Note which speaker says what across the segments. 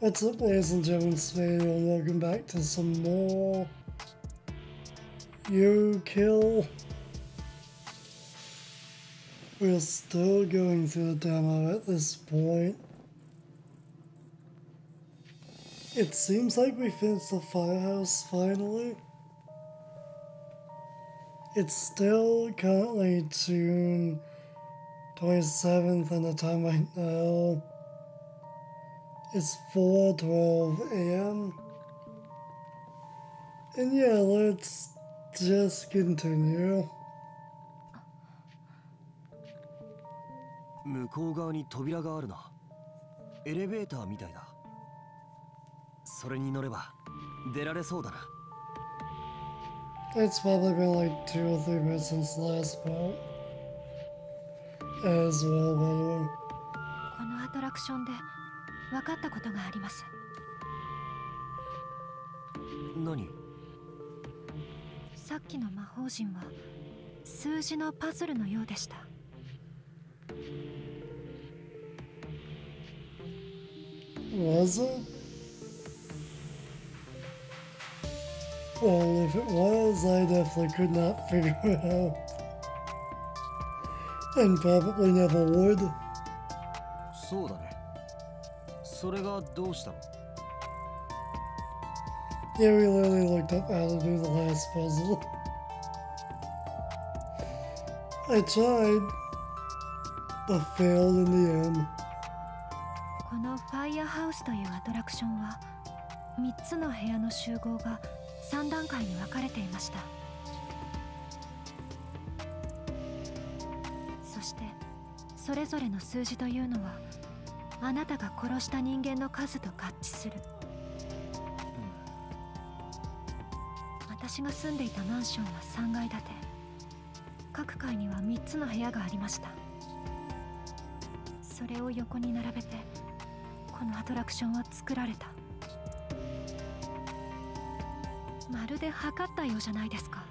Speaker 1: What's up, ladies and gentlemen? Today, and welcome back to some more You Kill. We're still going through the demo at this point. It seems like we finished the firehouse finally. It's still currently June 27th, and the time right now is 4:12 a.m. And yeah, let's just continue.
Speaker 2: 向こう側に扉があるなエレベーターみたいだそれに乗れば出られそうだな
Speaker 1: It's probably been like two or three minutes since the last part. As well, by the way.
Speaker 3: このアトラクションで分かったことがあります
Speaker 2: 何
Speaker 3: さっきの魔法陣は数字のパズルのようでした
Speaker 1: Was it? Well, if it was, I definitely could not figure it out. And probably never would.
Speaker 2: そうだねそれがどうしたの
Speaker 1: Yeah, we literally looked up how to do the last puzzle. I tried, but failed in the end.
Speaker 3: このファイヤーハウスというアトラクションは3つの部屋の集合が3段階に分かれていましたそしてそれぞれの数字というのはあなたが殺した人間の数と合致する。私が住んでいたマンションは3階建て。各階には3つの部屋がありました。それを横に並べてこのアトラクションは作られた。まるで測ったようじゃないですか。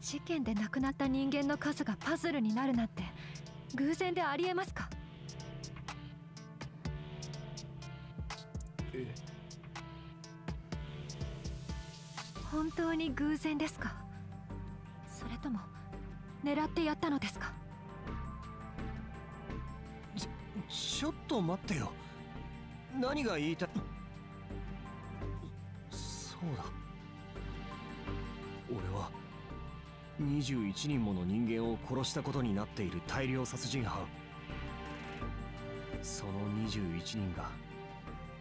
Speaker 3: 事件で亡くなった人間の数がパズルになるなんて偶然でありえますか？本当に偶然ですか？それとも狙ってやったのですか？
Speaker 2: ちょっと待ってよ。何が言いたい？そうだ。俺は21人もの人間を殺したことになっている大量殺人犯。その21人が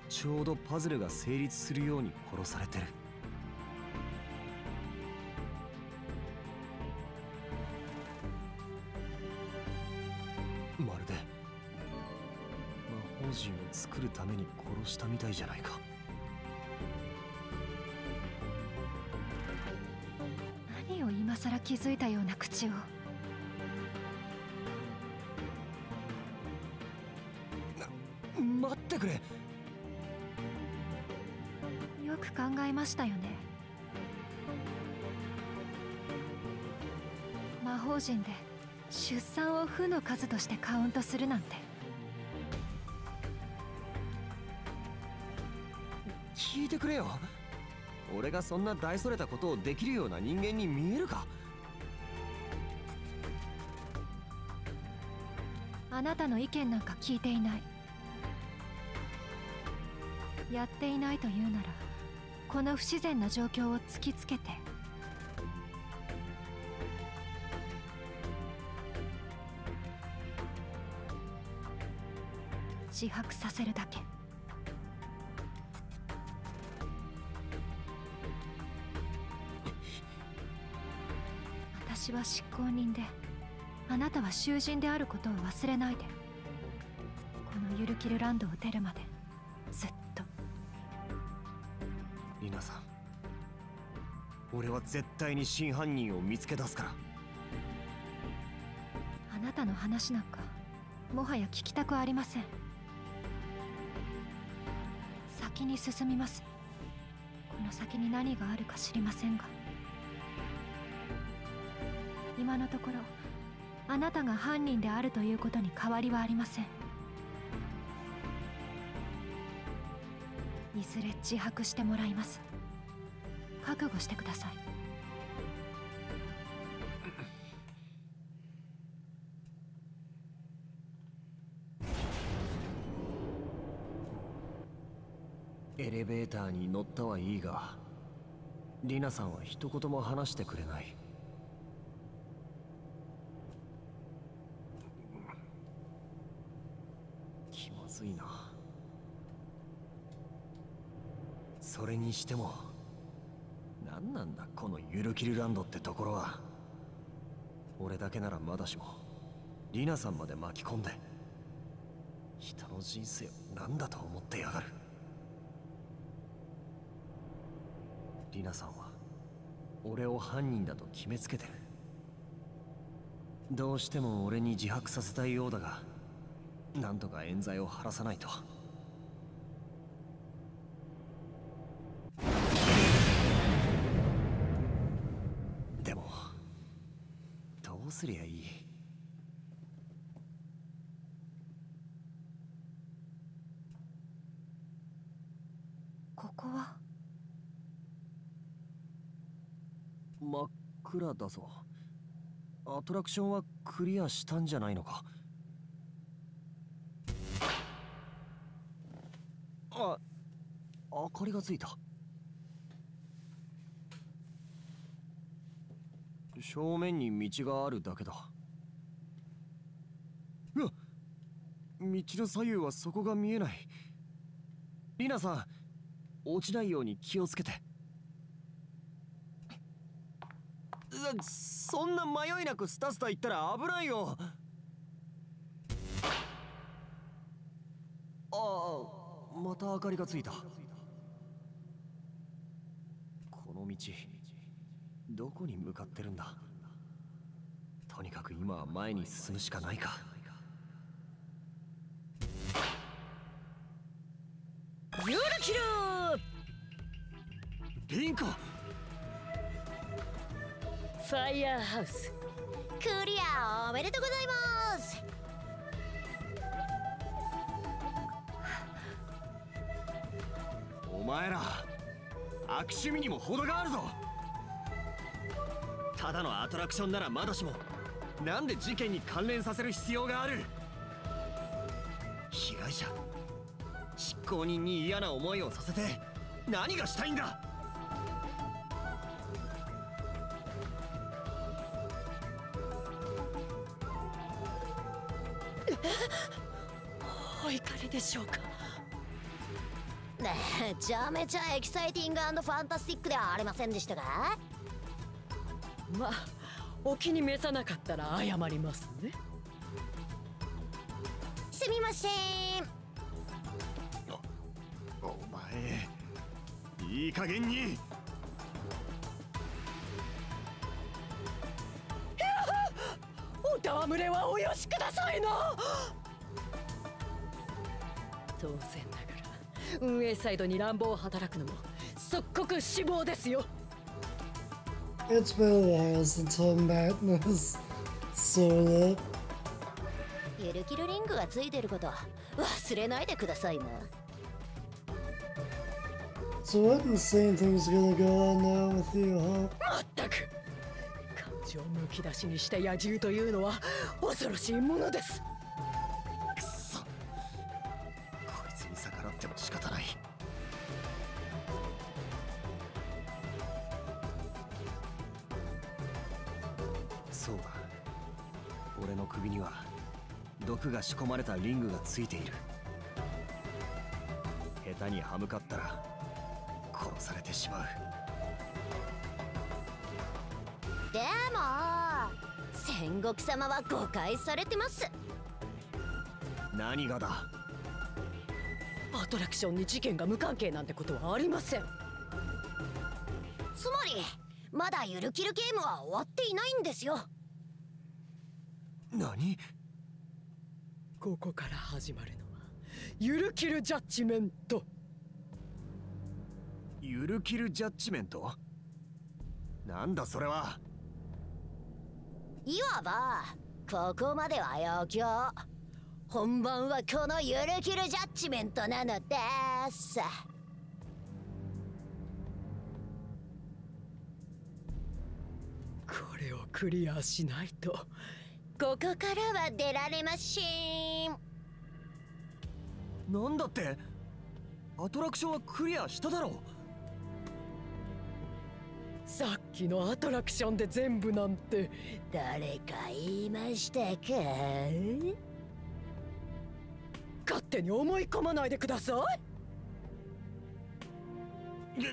Speaker 2: ちょうどパズルが成立するように殺されてる。めに殺したみたいじゃないか。
Speaker 3: 何を今さら気づいたような口を。
Speaker 2: 待ってくれ。
Speaker 3: よく考えましたよね。魔法陣で出産を負の数としてカウントするなんて
Speaker 2: いてくれよ。俺がそんな大それたことをできるような人間に見えるか？
Speaker 3: あなたの意見なんか聞いていない。やっていないというならこの不自然な状況を突きつけて。自白させるだけ。私は執行人であなたは囚人であることを忘れないで。このゆるキルランドを出るまでずっと。
Speaker 2: リナさん。俺は絶対に真犯人を見つけ出すから。
Speaker 3: あなたの話なんかもはや聞きたくありません。先に進みます。この先に何があるか知りませんが今のところあなたが犯人であるということに変わりはありません。いずれ自白してもらいます。覚悟してください。
Speaker 2: エレベーターに乗ったはいいがリナさんは一言も話してくれない気まずいなそれにしても何なんだこのゆるキルランドってところは。俺だけならまだしもリナさんまで巻き込んで人の人生を何だと思ってやがる。リナさんは俺を犯人だと決めつけてる。どうしても俺に自白させたいようだがなんとか冤罪を晴らさないと。すりゃいい。
Speaker 3: ここは？
Speaker 2: 真っ暗だぞ。アトラクションはクリアしたんじゃないのか？あ明かりがついた正面に道があるだけだ。うわ道の左右はそこが見えない。リナさん落ちないように気をつけて。そんな迷いなくスタスタ言ったら危ないよ。ああまた明かりがついた。この道どこに向かってるんだ？とにかく今は前に進むしかないか。
Speaker 4: ユルキル！
Speaker 2: リンコ！
Speaker 4: ファイヤーハウス。
Speaker 5: クリアおめでとうございます。
Speaker 2: お前ら悪趣味にも程があるぞただのアトラクションならまだしもなんで事件に関連させる必要がある？被害者執行人に嫌な思いをさせて何がしたいんだ？
Speaker 4: お怒りでしょうか？
Speaker 5: めちゃめちゃエキサイティングファンタスティックではありませんでしたか
Speaker 4: まあお気に召さなかったら謝りますね。
Speaker 5: すみません。
Speaker 2: お前いい加減に。
Speaker 4: お戯れはおよしくださいな。当然ながら運営サイドに乱暴を働くのも即刻死亡ですよ
Speaker 1: It's been a while since Home Madness. Solar.
Speaker 5: ゆるキルリングがついてること忘れないでくださいな
Speaker 1: So what insane thing's gonna go on now with you, huh?
Speaker 4: まったく感情むき出しにした野獣というのは恐ろしいものです
Speaker 2: が仕込まれたリングがついている。下手に歯向かったら殺されてしまう。
Speaker 5: でも戦国様は誤解されてます。
Speaker 2: 何がだ？
Speaker 4: アトラクションに事件が無関係なんてことはありません。
Speaker 5: つまりまだゆるキルゲームは終わっていないんですよ。
Speaker 2: 何？
Speaker 4: ここから始まるのはゆるキルジャッジメント。
Speaker 2: ゆるキルジャッジメント？なんだそれは。い
Speaker 5: わばここまでは余興。本番はこのゆるキルジャッジメントなのです。
Speaker 4: これをクリアしないと。
Speaker 5: ここからは出られません。
Speaker 2: なんだって？アトラクションはクリアしただろ
Speaker 4: さっきのアトラクションで全部なんて。
Speaker 5: 誰か言いましたか？
Speaker 4: 勝手に思い込まないでください。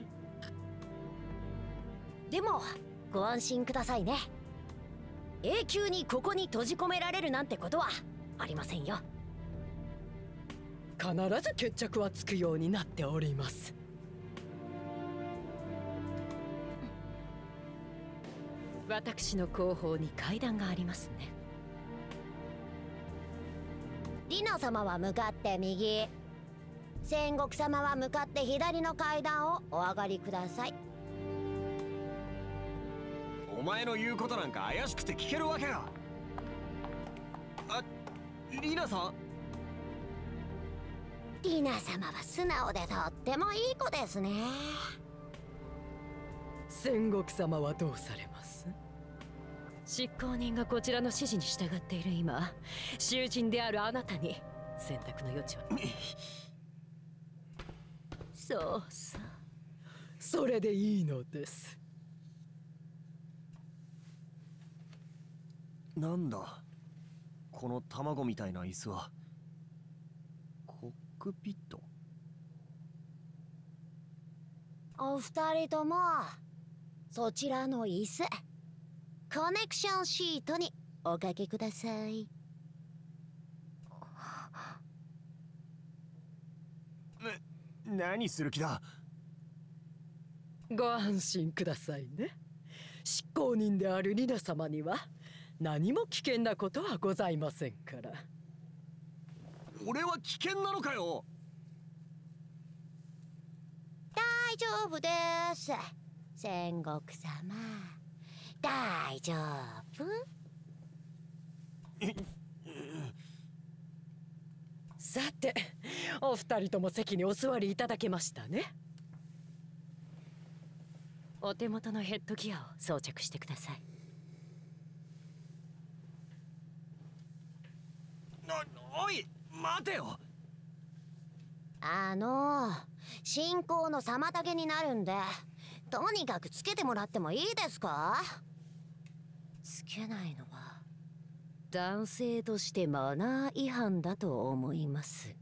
Speaker 5: でもご安心くださいね永久にここに閉じ込められるなんてことはありませんよ。
Speaker 4: 必ず決着はつくようになっております。私の後方に階段がありますね。
Speaker 5: リナ様は向かって右。戦国様は向かって左の階段をお上がりください。
Speaker 2: お前の言うことなんか怪しくて聞けるわけが。あリナさん？
Speaker 5: リナ様は素直でとってもいい子ですね。
Speaker 4: 戦国様はどうされます？執行人がこちらの指示に従っている今囚人であるあなたに選択の余地は そうさ。それでいいのです
Speaker 2: なんだ？この卵みたいな椅子は。コックピット？
Speaker 5: お二人ともそちらの椅子コネクションシートにおかけください。
Speaker 2: 何する気だ？
Speaker 4: ご安心くださいね。執行人であるリナ様には何も危険なことはございませんから。
Speaker 2: 俺は危険なのかよ。
Speaker 5: 大丈夫です。戦国様。大丈夫？
Speaker 4: さてお二人とも席にお座りいただけましたね。お手元のヘッドギアを装着してください
Speaker 2: おい待てよ。
Speaker 5: あの進行の妨げになるんでとにかくつけてもらってもいいですか？つけないのは男性としてマナー違反だと思いますか？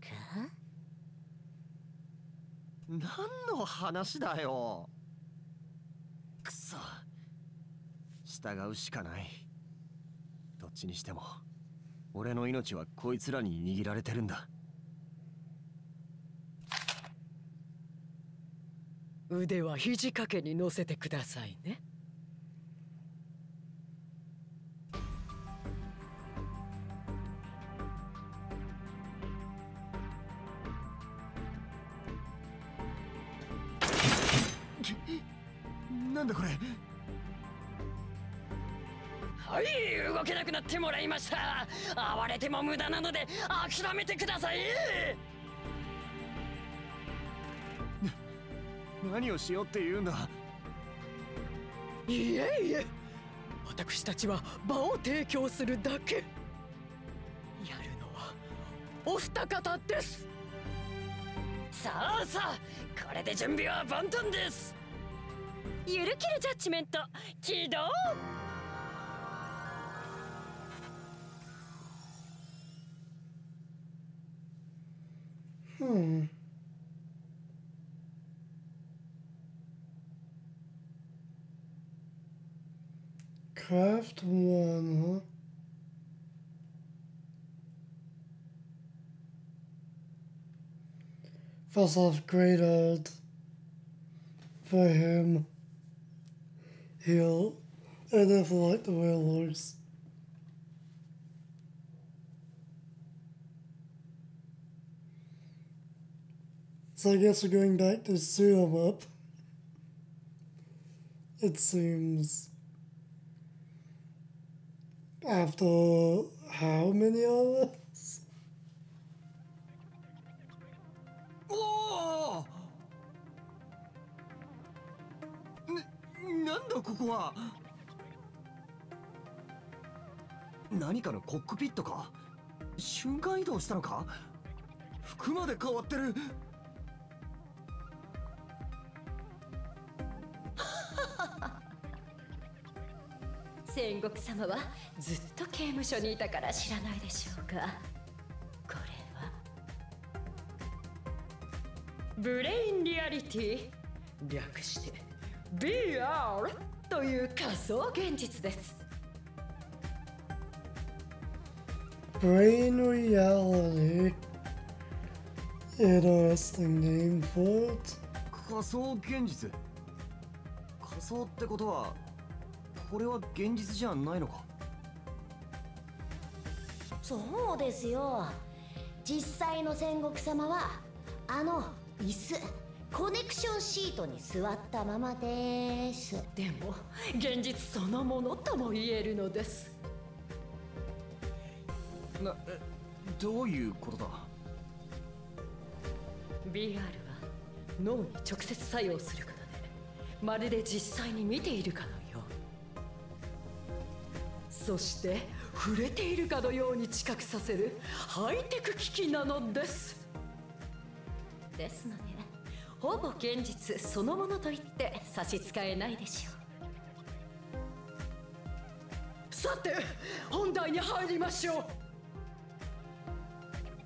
Speaker 2: 何の話だよ。くそ。従うしかない。どっちにしても俺の命はこいつらに握られてるんだ。
Speaker 4: 腕は肘掛けに乗せてくださいね。
Speaker 2: なんだこれ？
Speaker 4: はい動けなくなってもらいました。暴れても無駄なので諦めてください。
Speaker 2: 何をしようって言うんだ？
Speaker 4: いえいえ私たちは場を提供するだけ。やるのはお二方です。さあさあこれで準備は万端です。ゆるキルジャッジメント起動
Speaker 1: Hmm. Craft one? First off, great for him. He'll, I definitely like the way it looks. So I guess we're going back to suit him up. It seems. After how many hours?
Speaker 2: おおななんだここは何かのコックピットか瞬間移動したのか服まで変わってる
Speaker 4: 戦国様はずっと刑務所にいたから知らないでしょうか。これは。ブレインリアリティ。略して BR という仮想現実です。
Speaker 1: Brain reality. Interesting name for it.
Speaker 2: 仮想現実？仮想ってことはこれは現実じゃないのか？
Speaker 5: そうですよ。実際の戦国様はあの椅子コネクションシートに座ったままです。
Speaker 4: でも現実そのものとも言えるのです。
Speaker 2: なえどういうことだ
Speaker 4: ？BR は脳に直接作用することでまるで実際に見ているかのそして触れているかのように知覚させるハイテク機器なのです。ですのでほぼ現実そのものと言って差し支えないでしょう。さて本題に入りましょう。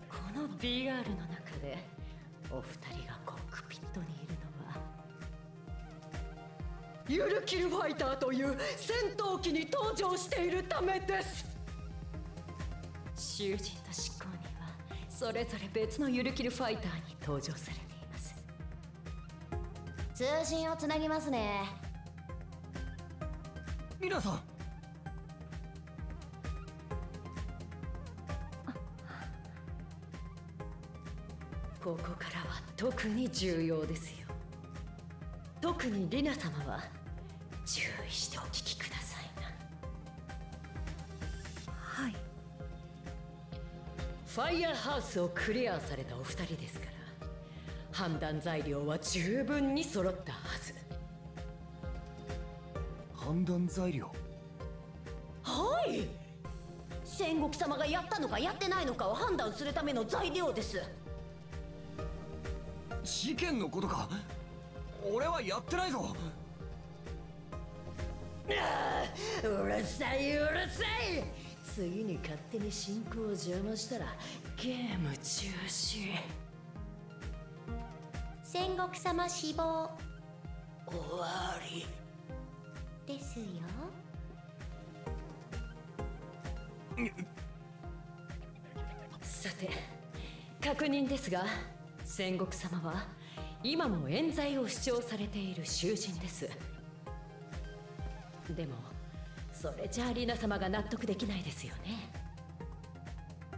Speaker 4: この BR の中でお二人ユルキルファイターという戦闘機に登場しているためです。囚人と執行人はそれぞれ別のユルキルファイターに登場されています。
Speaker 5: 通信をつなぎますね。
Speaker 2: 皆さん。
Speaker 4: ここからは特に重要ですよ。特にリナ様は注意してお聞きくださいな。
Speaker 3: はい。
Speaker 4: ファイヤーハウスをクリアされたお二人ですから判断材料は十分に揃ったはず。
Speaker 2: 判断材料？
Speaker 5: はい。戦国様がやったのかやってないのかを判断するための材料です。
Speaker 2: 事件のことか。俺はやってないぞ
Speaker 4: うるさいうるさい。次に勝手に進行を邪魔したらゲーム中止。
Speaker 5: 戦国様死亡。
Speaker 4: 終わり。
Speaker 5: ですよ。
Speaker 4: さて確認ですが戦国様は今も冤罪を主張されている囚人ですでもそれじゃあリナ様が納得できないですよね。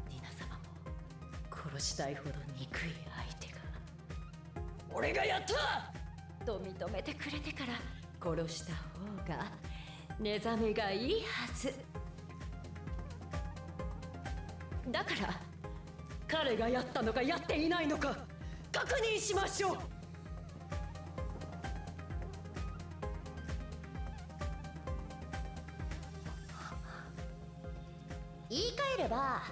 Speaker 4: リナ様も殺したいほど憎い相手が。俺がやった。と認めてくれてから殺した方が寝覚めがいいはず。だから彼がやったのかやっていないのか確認しましょう。
Speaker 5: 言い換えれば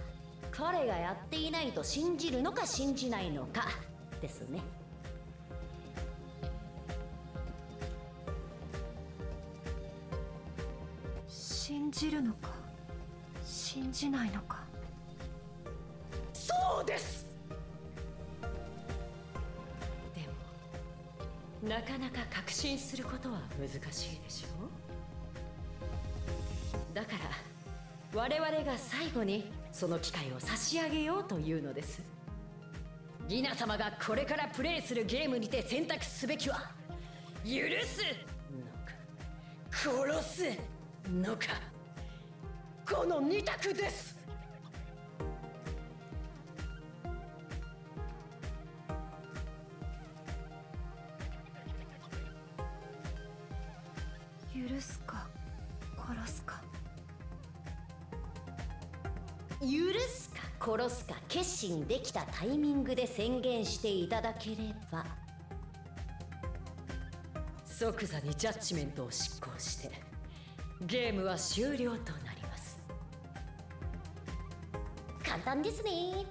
Speaker 5: 彼がやっていないと信じるのか信じないのかですね。
Speaker 3: 信じるのか信じないのか。
Speaker 4: そうです！でもなかなか確信することは難しいでしょう？だから我々が最後にその機会を差し上げようというのです。リナ様がこれからプレイするゲームにて選択すべきは許すのか殺すのかこの2択です。
Speaker 3: すか？
Speaker 5: 決心できたタイミングで宣言していただければ。
Speaker 4: 即座にジャッジメントを執行してゲームは終了となります。
Speaker 5: 簡単ですね。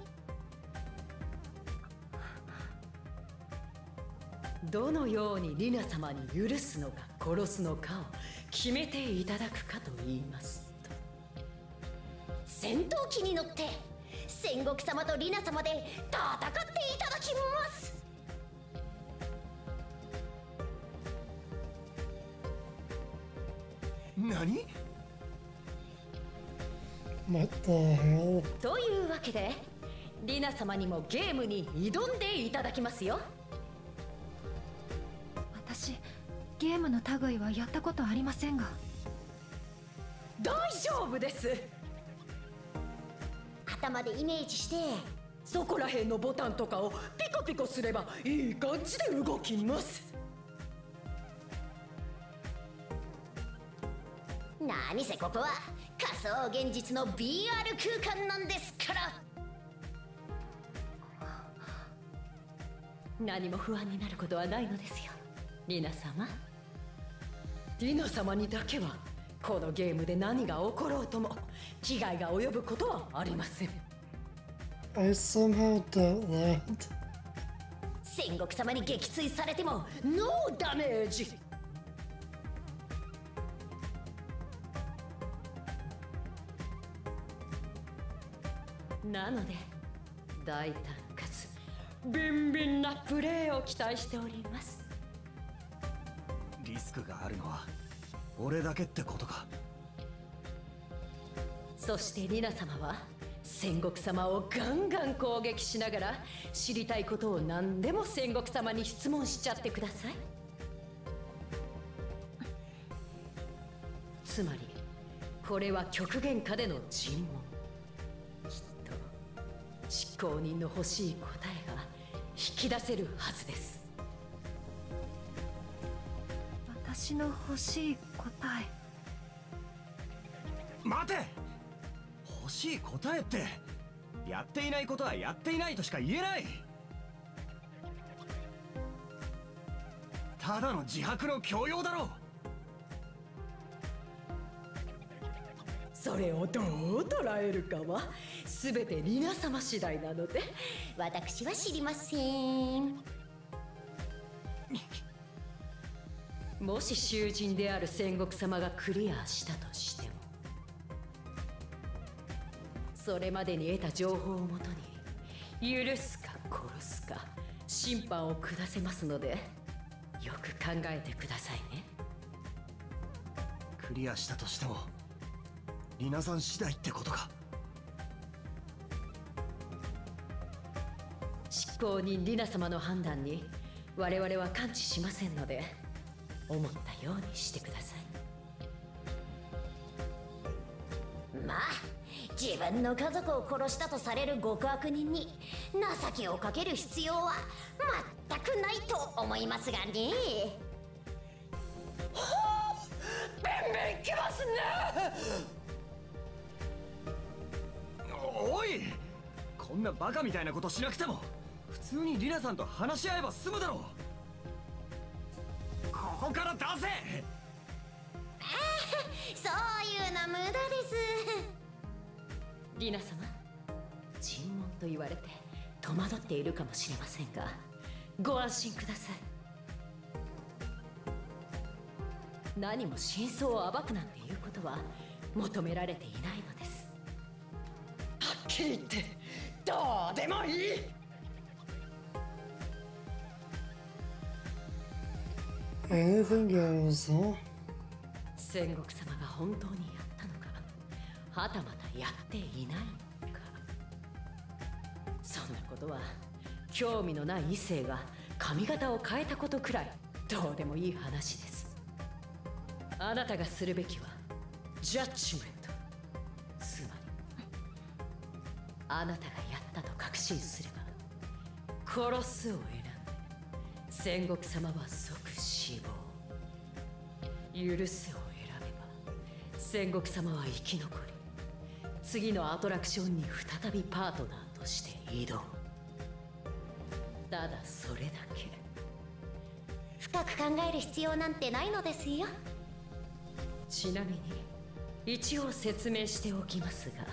Speaker 4: どのようにリナ様に許すのか殺すのかを決めていただくかと言いますと。
Speaker 5: 戦闘機に乗って戦国様とリナ様で戦っていただきます。
Speaker 2: 何
Speaker 1: ？What the hell?
Speaker 4: というわけでリナ様にもゲームに挑んでいただきますよ。
Speaker 3: 私ゲームの類はやったことありませんが。
Speaker 4: 大丈夫です
Speaker 5: 頭でイメージして
Speaker 4: そこら辺のボタンとかをピコピコすればいい感じで動きます。
Speaker 5: 何せここは仮想現実の BR 空間なんですから。
Speaker 4: 何も不安になることはないのですよ。リナ様リナ様にだけはこのゲームで何が起ころうとも危害が及ぶことはありません
Speaker 1: I somehow doubt that.
Speaker 5: 戦国様に撃墜されても
Speaker 4: ノーダメージなので大胆かつビンビンなプレーを期待しております
Speaker 2: リスクがあるのは俺だけってことか
Speaker 4: そしてリナ様は戦国様をガンガン攻撃しながら知りたいことを何でも戦国様に質問しちゃってください。つまりこれは極限下での尋問。きっと執行人の欲しい答えが引き出せるはずです。
Speaker 3: 私の欲しい答え。
Speaker 2: 待て欲しい答えってやっていないことはやっていないとしか言えない。ただの自白の強要だろ
Speaker 4: それをどう捉えるかは全てリナ様次第なので。
Speaker 5: 私は知りません。
Speaker 4: もし囚人である戦国様がクリアしたとしてそれまでに得た情報をもとに許すか殺すか審判を下せますのでよく考えてくださいね。
Speaker 2: クリアしたとしてもリナさん次第ってことか。
Speaker 4: 執行人リナ様の判断に我々は感知しませんので思ったようにしてください。
Speaker 5: まあ自分の家族を殺したとされる極悪人に情けをかける必要は全くないと思いますがね。
Speaker 4: ビンビンきますね
Speaker 2: おいこんなバカみたいなことしなくても普通にリナさんと話し合えば済むだろう。ここから出せ。
Speaker 5: そういうの無駄です
Speaker 4: リナ様。尋問と言われて戸惑っているかもしれませんがご安心ください。何も真相を暴くなんていうことは求められていないのです。はっきり言ってどうでもいい。
Speaker 1: Anything goes, huh?
Speaker 4: 戦国様が本当にやったのか。はたまたやっていないのか。そんなことは興味のない異性が髪型を変えたことくらいどうでもいい話です。あなたがするべきはジャッジメント。つまりあなたがやったと確信すれば殺すを選んで戦国様は即死亡。許すを選べば戦国様は生き残り次のアトラクションに再びパートナーとして移動ただそれだけ
Speaker 5: 深く考える必要なんてないのですよ。
Speaker 4: ちなみに一応説明しておきますが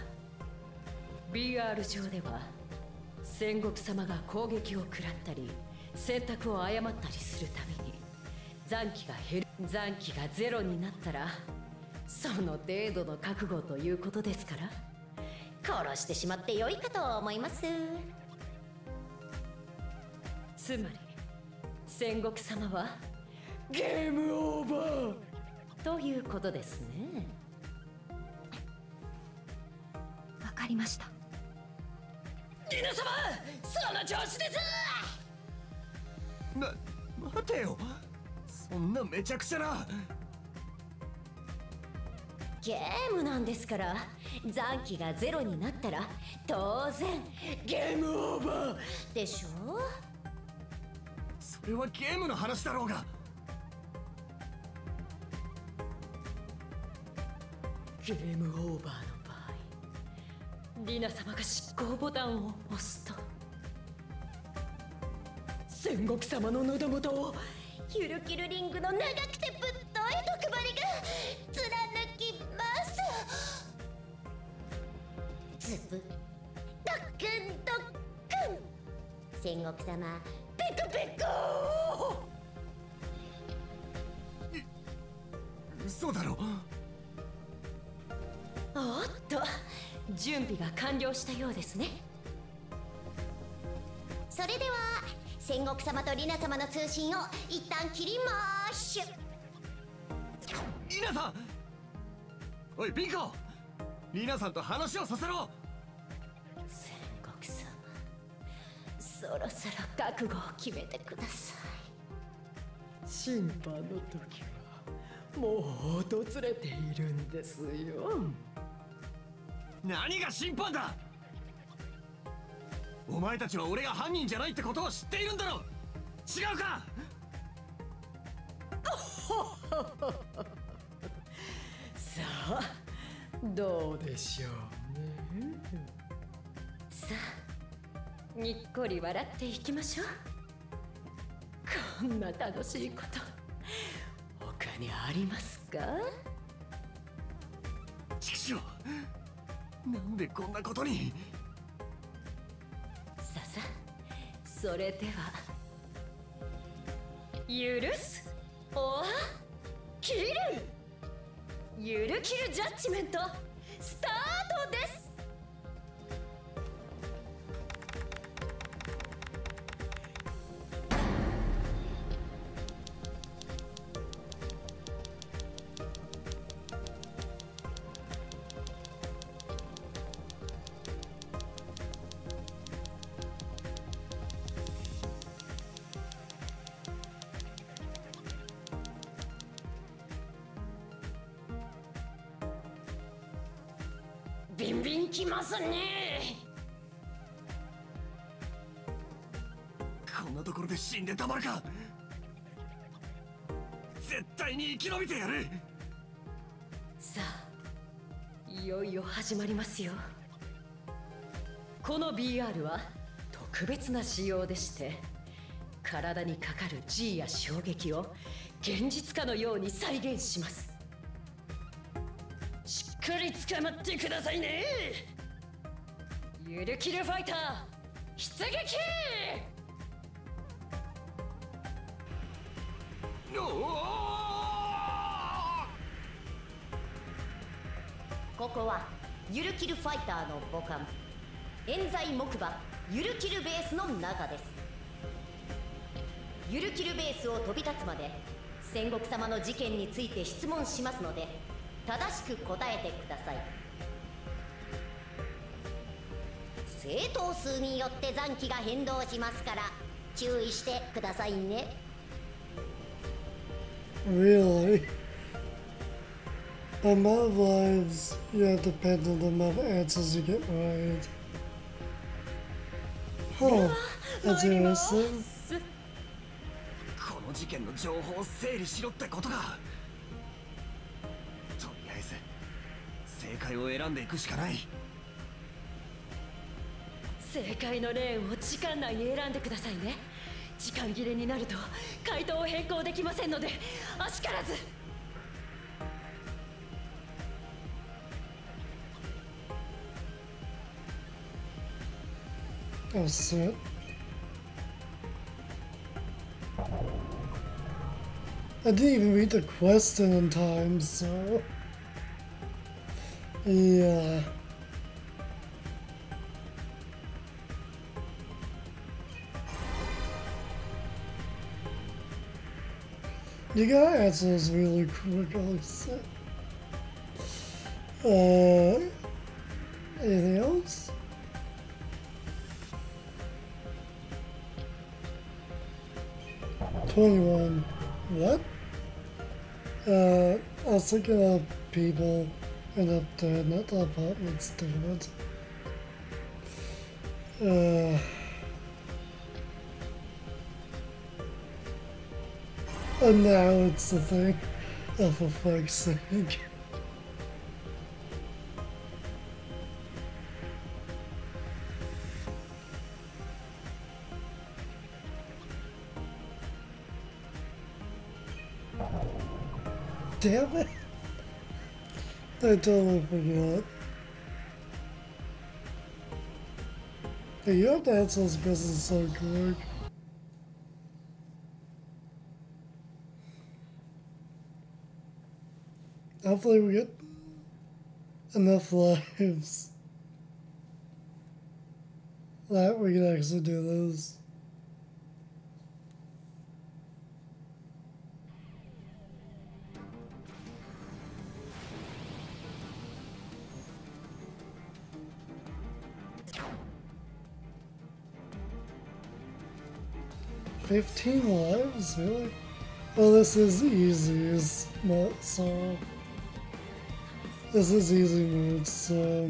Speaker 4: BR 上では戦国様が攻撃を食らったり選択を誤ったりするために残機が減る残機がゼロになったらその程度の覚悟ということですから。
Speaker 5: 殺してしまってよいかと思います。
Speaker 4: つまり戦国様はゲームオーバー。ということですね。
Speaker 3: わかりました。
Speaker 4: 皆様その調子です。
Speaker 2: な待てよ。そんなめちゃくちゃな
Speaker 5: ゲームなんですから。残機がゼロになったら当然
Speaker 4: ゲームオーバー
Speaker 5: でしょ？
Speaker 2: それはゲームの話だろうが。
Speaker 4: ゲームオーバーの場合リナ様が執行ボタンを押すと戦国様の喉元を
Speaker 5: ゆるキルリングの長くてぶっズブドックンドックン。戦国様
Speaker 4: ピクピク
Speaker 2: 嘘だろ。
Speaker 4: おっと準備が完了したようですね。
Speaker 5: それでは戦国様とリナ様の通信を一旦切りまーしゅ
Speaker 2: リナさん！おいピンコリナさんと話をさせろ。
Speaker 4: 戦国様そろそろ覚悟を決めてください。審判の時はもう訪れているんですよ。
Speaker 2: 何が審判だ。お前たちは俺が犯人じゃないってことを知っているんだろ違うか。
Speaker 4: さあどうでしょう。ねさあにっこり笑っていきましょう。こんな楽しいこと他にありますか？
Speaker 2: 畜生なんでこんなことに？
Speaker 4: ささそれでは許す？お切る？ゆるキルジャッジメントスタートですき
Speaker 2: 延びてやる。
Speaker 4: さあいよいよ始まりますよ。この BR は特別な仕様でして体にかかる G や衝撃を現実かのように再現します。しっかり捕まってくださいね。ゆるキルファイター出撃!
Speaker 5: こここはゆるキルファイターの母艦冤罪木馬ゆるキルベースの中です。ゆるキルベースを飛び立つまで戦国様の事件について質問しますので正しく答えてください。正答数によって残機が変動しますから注意してくださいね。
Speaker 1: Really? The amount of lives, yeah, depends on the amount of answers you get right? Huh, that's interesting.
Speaker 2: この事件の情報を整理しろってことかとりあえず正解を選んでいくしかない
Speaker 4: 正解のレーンを時間内に選んでくださいね時間切れになると回答を変更できませんのであしからず
Speaker 1: Oh, shit. I didn't even read the question in time, so... Yeah. You got answers really quick, Alexa. Uh, anything else? Twenty-one. What? Uh, I was thinking of people in up there, not the apartments, different. Uh. And now it's the thing. Oh, for fuck's sake. Damn it. I totally forgot. Hey, you have to answer those questions so quick. Hopefully we get enough lives that we can actually do this. Fifteen lives, really? Well, this is easy, not so. This is easy mode, so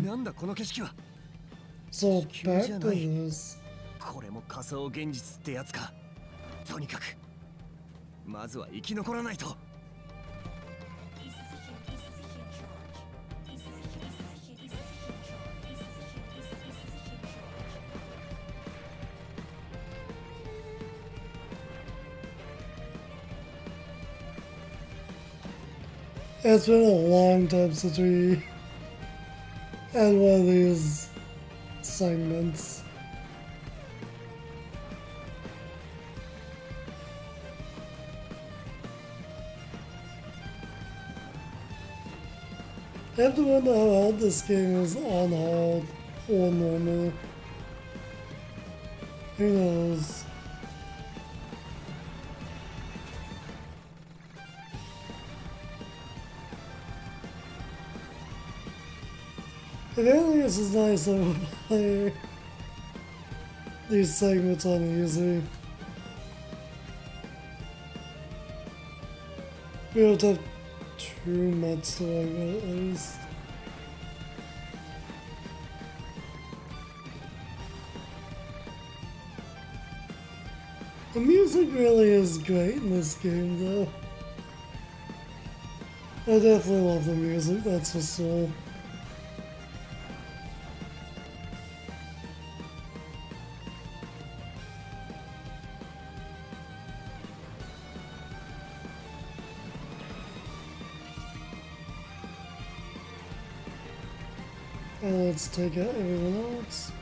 Speaker 1: so back to this.
Speaker 2: これも仮想現実ってやつかとにかくまずは生き残らないと
Speaker 1: It's been a long time since we had one of these segments. I have to wonder how this game is on hard or normal. Who knows? Anything, this is nice we play these segments on easy. We don't have too much to at least. The music really is great in this game though. I definitely love the music, that's for sure. Let's take out everyone else.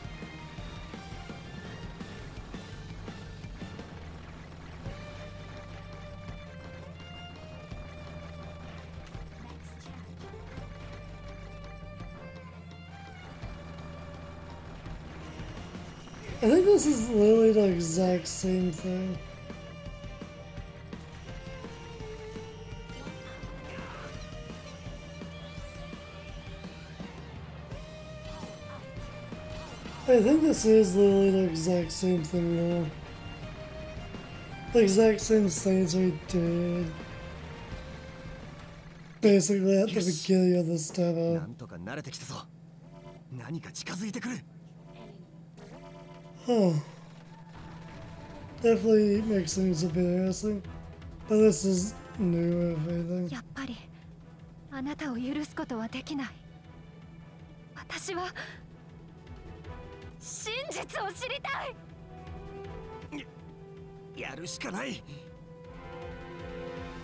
Speaker 1: I think this is literally the exact same thing. I think this is literally the exact same thing now. The exact same things we did. Basically at the
Speaker 2: Yes.
Speaker 1: beginning of this
Speaker 2: な
Speaker 1: demo.
Speaker 2: んとか慣れてきたぞ何か近づいてくる
Speaker 1: Huh. Definitely makes things a bit interesting. But this is new everything.
Speaker 3: やっぱりあなたを許すことはできない私は 真実を知りたい
Speaker 2: やるしかない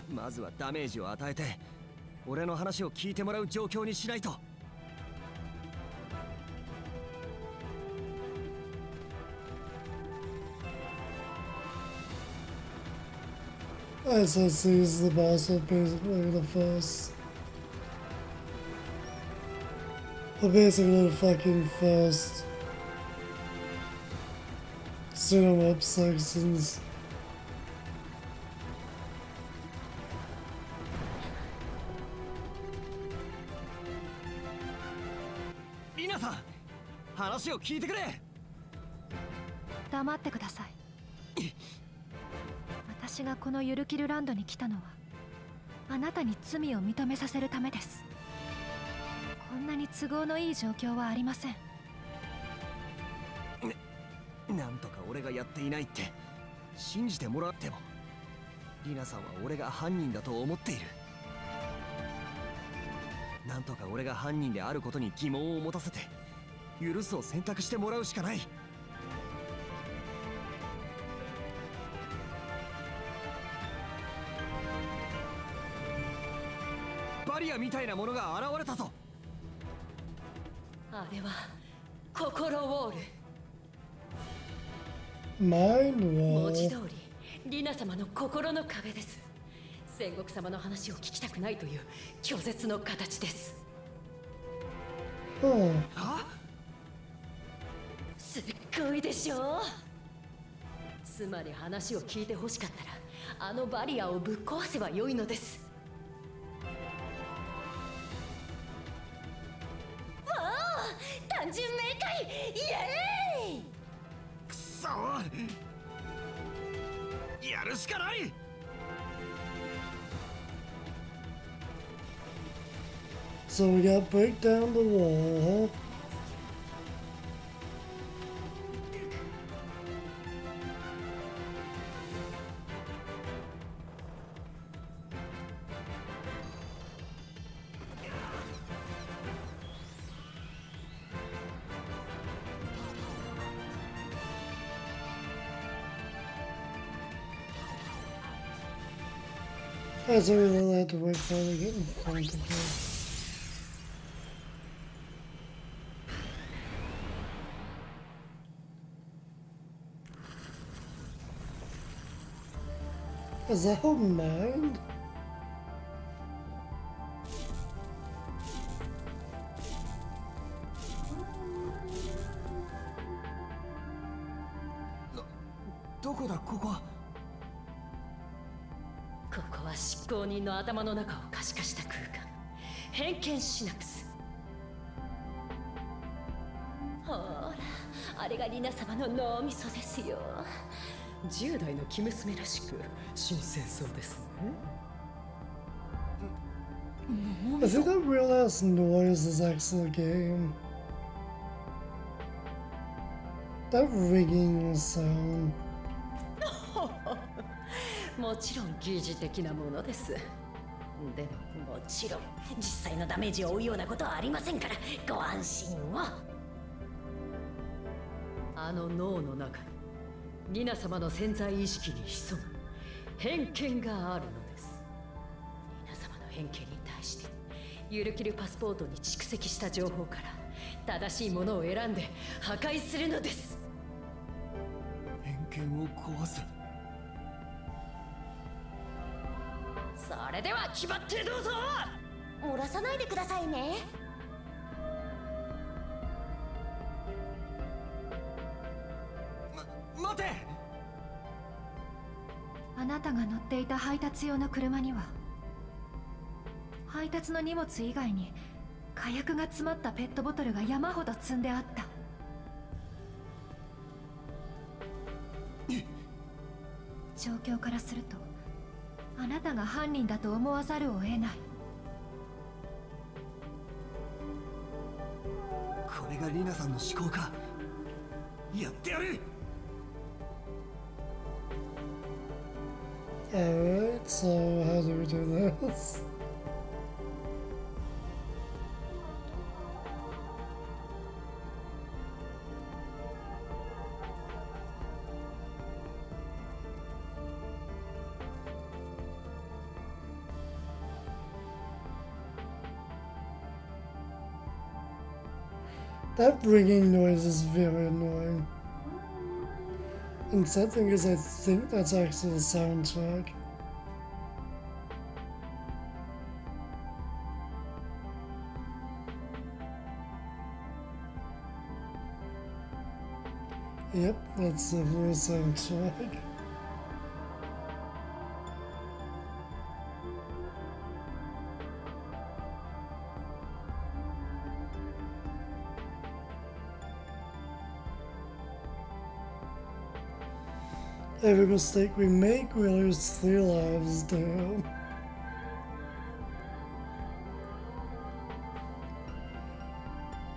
Speaker 2: まずはダメージを与えて俺の話を聞いてもらう状況にしないと
Speaker 1: SSC のバーストペースのファースト。Basically, fucking first.
Speaker 2: リナさん話を聞いてくれ。
Speaker 3: 黙ってください。私がこのユルキルランドに来たのはあなたに罪を認めさせるためです。こんなに都合のいい状況はありません
Speaker 2: なんとか俺がやっていないって信じてもらってもリナさんは俺が犯人だと思っている。なんとか俺が犯人であることに疑問を持たせて許すを選択してもらうしかない。バリアみたいなものが現れたぞ。
Speaker 4: あれは心ウォール。
Speaker 1: Mind
Speaker 4: 文字通りリナ様の心の壁です。戦国様の話を聞きたくないという拒絶の形です。
Speaker 1: Oh,
Speaker 4: すっごいでしょつまり話を聞いてほしかったらあのバリアをぶっ壊せばよいのです。わあ！単純明快！イエーイ！
Speaker 2: くそやるしかない
Speaker 1: so we got break down the wall. That's so we really had to wait for they get in front of her. Is that her mind?
Speaker 4: 人の頭の中を可視化した空間偏見シナプスほらあれがリナ様の脳みそですよ10代の生娘らしく新鮮そうですね
Speaker 1: I think that real ass noise is actually a game. That ringing sound.
Speaker 4: もちろん疑似的なものです。でも
Speaker 5: もちろん実際のダメージを負うようなことはありませんからご安心を。
Speaker 4: あの脳の中にリナ様の潜在意識に潜む偏見があるのです。リナ様の偏見に対してゆるキルパスポートに蓄積した情報から正しいものを選んで破壊するのです。
Speaker 2: 偏見を壊す。
Speaker 4: れでは決まってどうぞ。
Speaker 5: 漏らさないでくださいね。
Speaker 2: ま待て。
Speaker 3: あなたが乗っていた配達用の車には配達の荷物以外に火薬が詰まったペットボトルが山ほど積んであった。状況からするとあなたが犯人だと思わざるを得ない。
Speaker 2: これがリナさんの思考か。やってやる。
Speaker 1: Alright, so how do we do this? That ringing noise is very annoying. And something is I think that's actually the soundtrack. Yep, that's the voice soundtrack. Every mistake we make, we lose three lives damn.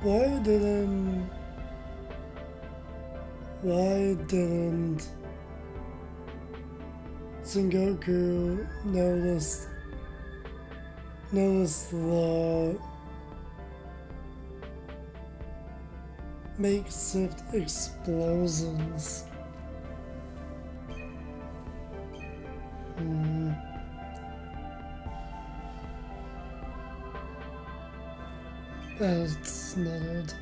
Speaker 1: Why didn't... Why didn't Sengoku notice notice the makeshift explosions? That's not.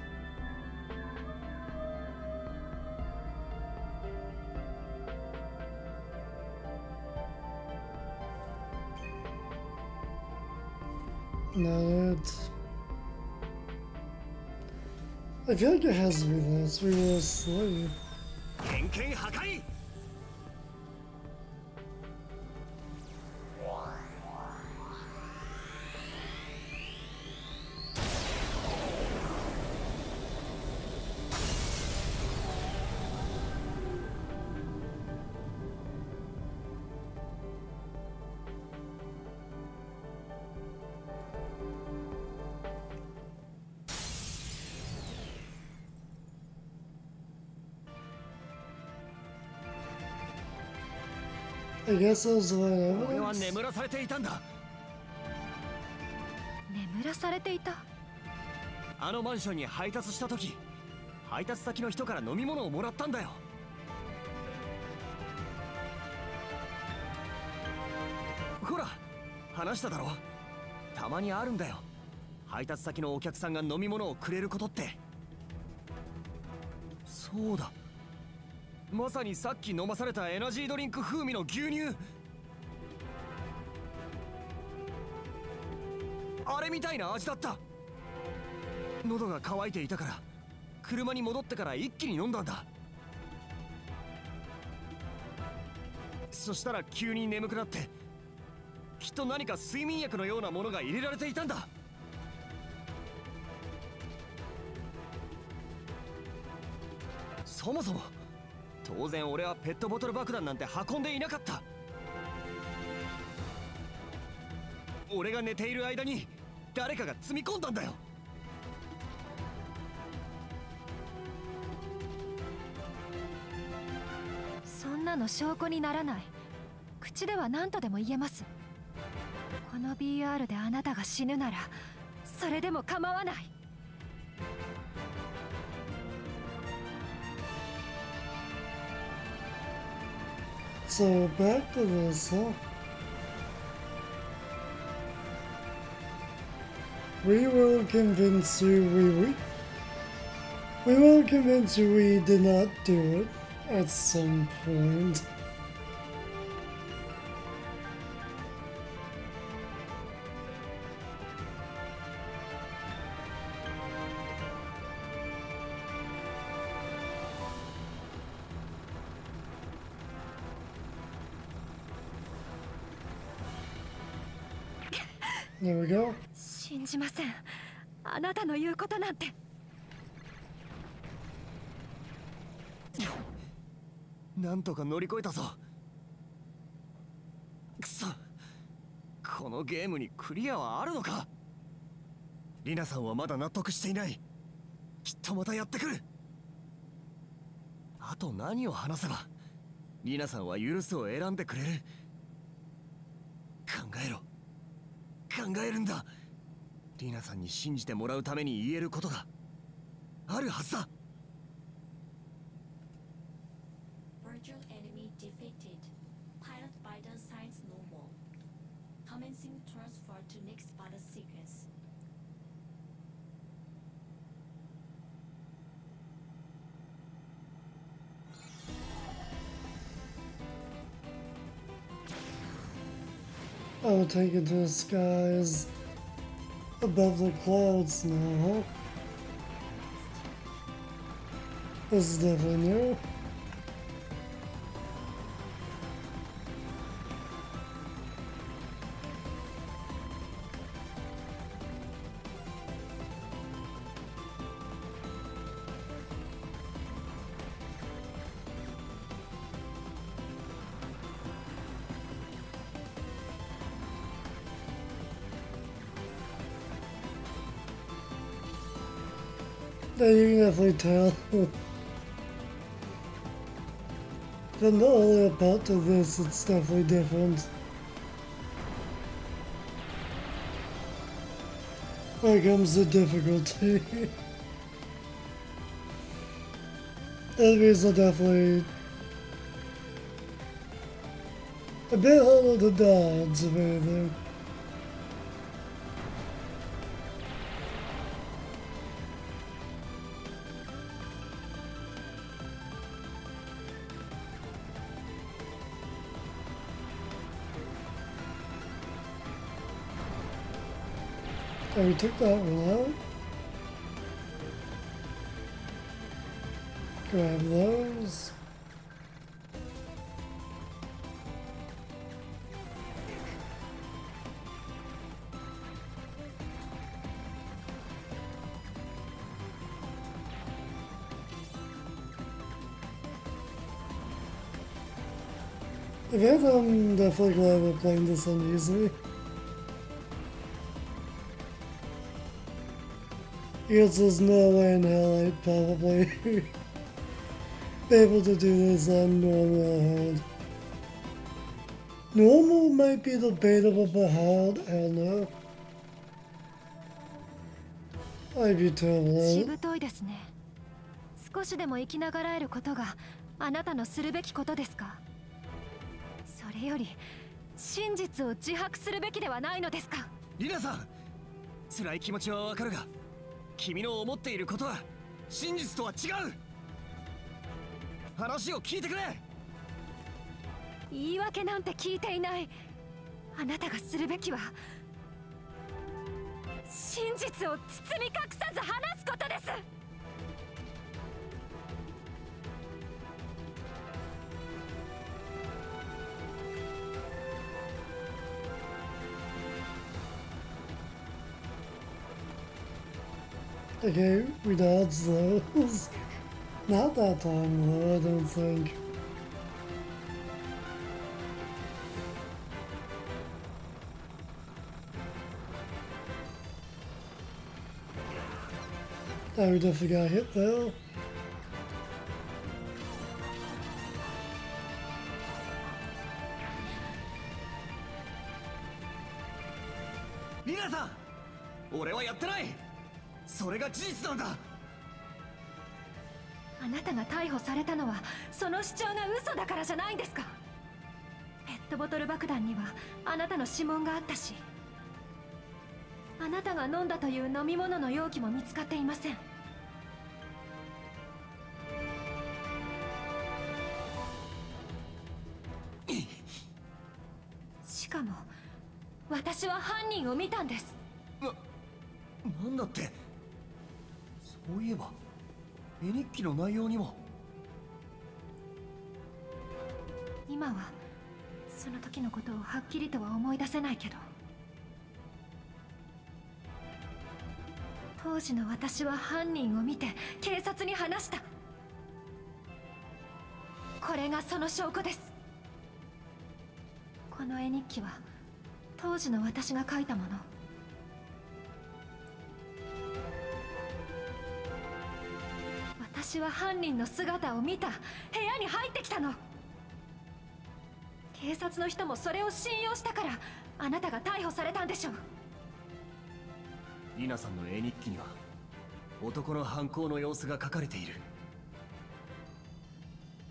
Speaker 1: Not it. I feel like it has to be this. We were asleep.
Speaker 2: 偏見破壊「
Speaker 1: I guess those are
Speaker 2: 俺は.眠らされていたんだ。
Speaker 3: 眠らされていた？
Speaker 2: あのマンションに配達した時配達先の人から飲み物をもらったんだよ。ほら話しただろ？たまにあるんだよ。配達先のお客さんが飲み物をくれることって。そうだまさにさっき飲まされたエナジードリンク風味の牛乳。あれみたいな味だった。喉が渇いていたから。車に戻ってから一気に飲んだんだ。そしたら急に眠くなってきっと何か睡眠薬のようなものが入れられていたんだ。そもそも当然俺はペットボトル爆弾なんて運んでいなかった。俺が寝ている間に誰かが積み込んだんだよ。
Speaker 3: そんなの証拠にならない。口では何とでも言えます。この BR であなたが死ぬならそれでも構わない。
Speaker 1: So back to this? We will convince you we, we we will convince you we did not do it at some point.
Speaker 3: 信じません。あなたの言うことなんて。
Speaker 2: なんとか乗り越えたぞ。くそ。このゲームにクリアはあるのか。リナさんはまだ納得していない。きっとまたやってくる。あと何を話せば。リナさんは許すを選んでくれる。考えろ考えるんだ。リナさんに信じてもらうために言えることがあるはずだ。
Speaker 1: I'll take it to the skies above the clouds now. This is definitely new. You can definitely tell. From the earlier part to this, it's definitely different. It comes the difficulty. Enemies are definitely a bit harder to dodge, if anything. We took that one out. Grab those. If I'm um, definitely glad we're playing this on Because there's no way in hell I'd probably be able to do this on normal hard. Normal might be debatable, but hard, I don't know. I'd be
Speaker 3: し
Speaker 1: terrible.
Speaker 3: ぶといですね少しでも生きながらえることがあなたのするべきことですかそれより真実を自白するべきではないのですか
Speaker 2: リナさん辛い気持ちはわかるが君の思っていることは真実とは違う。話を聞いてくれ。
Speaker 3: 言い訳なんて聞いていない。あなたがするべきは真実を包み隠さず話すことです。
Speaker 1: Okay, we dodged those. Not that time though, I don't think. Oh, we definitely got hit though.
Speaker 2: そ
Speaker 3: の主張が嘘だからじゃないんですか？ペットボトル爆弾にはあなたの指紋があったしあなたが飲んだという飲み物の容器も見つかっていません。しかも私は犯人を見たんです。
Speaker 2: ななんだって？そういえば絵日記の内容にも。
Speaker 3: のことをはっきりとは思い出せないけど。当時の私は犯人を見て警察に話した。これがその証拠です。この絵日記は当時の私が書いたもの。私は犯人の姿を見た。部屋に入ってきたの。警察の人もそれを信用したからあなたが逮捕されたんでしょう。
Speaker 2: リナさんの絵日記には男の犯行の様子が書かれている。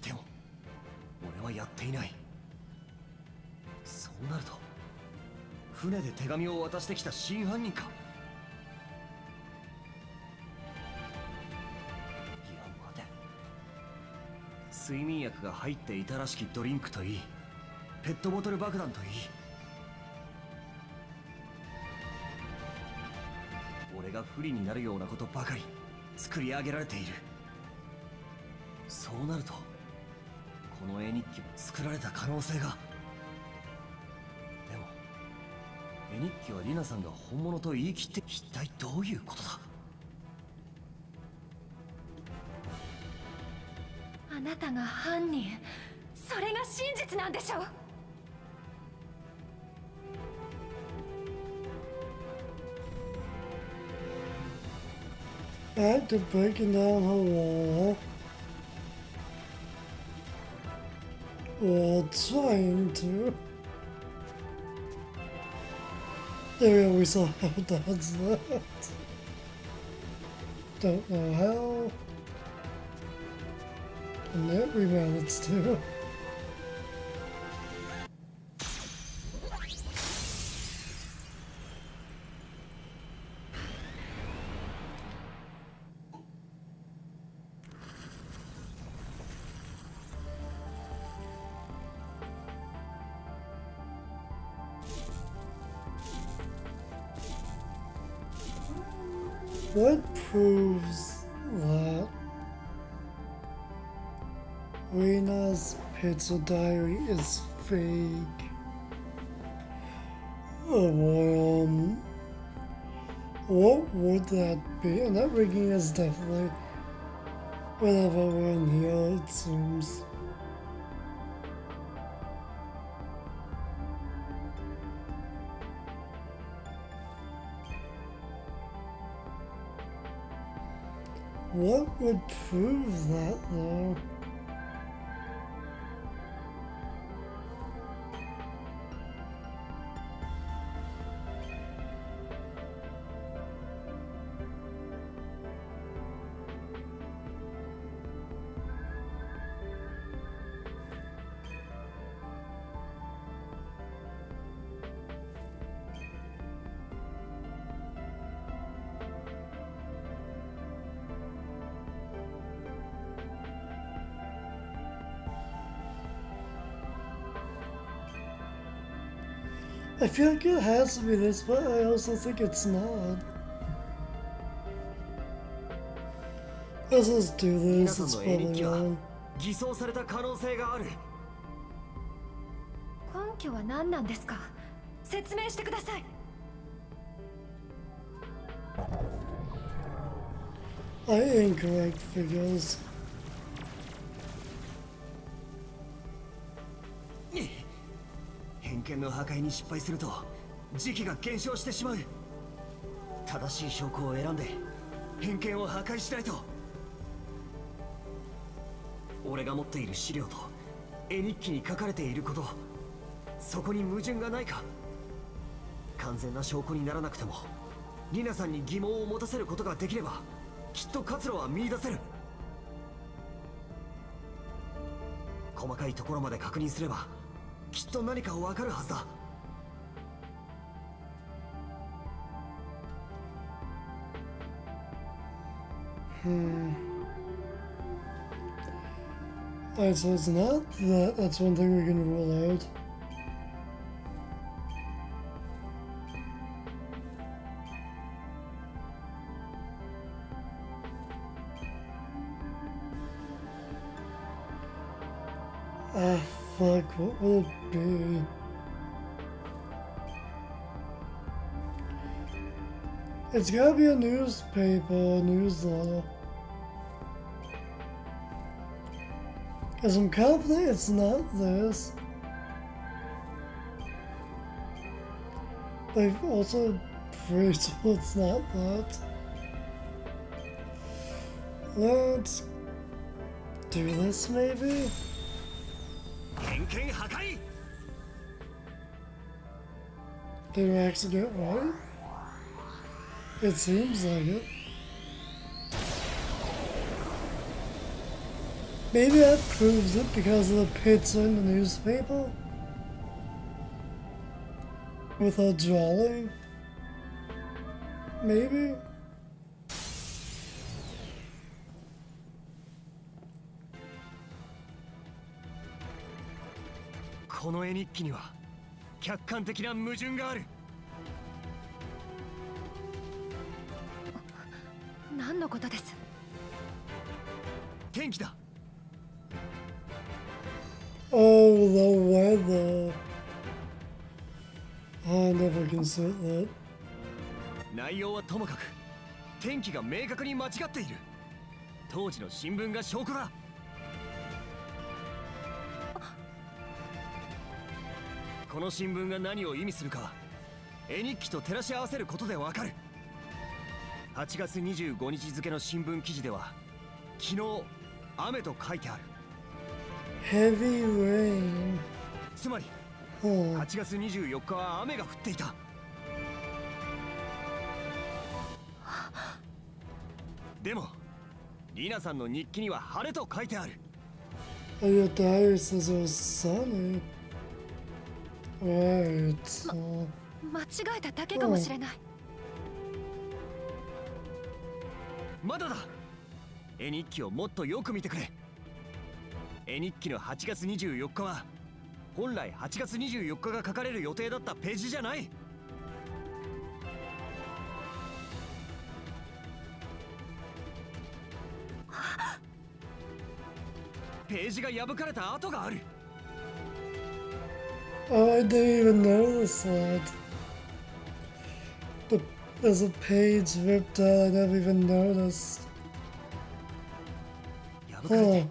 Speaker 2: でも俺はやっていない。そうなると船で手紙を渡してきた真犯人か。いや待て。睡眠薬が入っていたらしきドリンクといい。ペットボトル爆弾といい。俺が不利になるようなことばかり作り上げられている。そうなるとこの絵日記も作られた可能性が。でも絵日記はリナさんが本物と言い切って一体どういうことだ？
Speaker 3: あなたが犯人それが真実なんでしょう。
Speaker 1: Back to breaking down her wall. Or trying to. There we saw how it does that. Don't know how. And yet we managed to. What proves that Rena's pizza diary is fake? Oh boy, um, what would that be? And that rigging is definitely whenever we're in here, it seems. Would prove that though? Feel like it has to be this, but I also think it's not. Let's just do
Speaker 2: 皆
Speaker 1: this, it's probably
Speaker 2: 記は
Speaker 1: wrong.
Speaker 2: 偽装された可能性がある
Speaker 3: 根拠は何なんですか説明してください
Speaker 1: I incorrect figures.
Speaker 2: の破壊に失敗すると時期が減少してしまう。正しい証拠を選んで偏見を破壊しないと。俺が持っている資料と絵日記に書かれていることそこに矛盾がないか。完全な証拠にならなくてもリナさんに疑問を持たせることができればきっと活路は見出せる。細かいところまで確認すればきっと何かわかるはずだ
Speaker 1: Hmm. Alright, so it's not that. That's one thing we can rule out. It be? It's gotta be a newspaper, a newsletter. Because I'm confident it's not this. I'm also pretty sure it's not that. Let's do this maybe? Did we actually get one? It seems like it. Maybe that proves it because of the picture in the newspaper? With a drawing? Maybe?
Speaker 2: 絵日記には客観的な矛盾がある。
Speaker 3: 何のことです？
Speaker 2: 天気だ。
Speaker 1: Oh, the weather. I never considered that.
Speaker 2: 内容はともかく天気が明確に間違っている。当時の新聞が証拠だこの新聞が何を意味するか絵日記と照らし合わせることでわかる8月25日付の新聞記事では昨日雨と書いてある
Speaker 1: Heavy rain.
Speaker 2: つまり
Speaker 1: Huh.
Speaker 2: 8月24日は雨が降っていたでもリナさんの日記には晴れと書いてある
Speaker 1: And your diary says it was sunny. Uh,
Speaker 3: 間違えただけかもしれない。
Speaker 2: まだだ。絵日記をもっとよく見てくれ。絵日記の8月24日は本来8月24日が書かれる予定だったページじゃない。ページが破かれた跡がある。
Speaker 1: oh, I didn't even notice that. The, there's a page ripped out. I never even noticed.
Speaker 2: 破かれて
Speaker 1: Huh.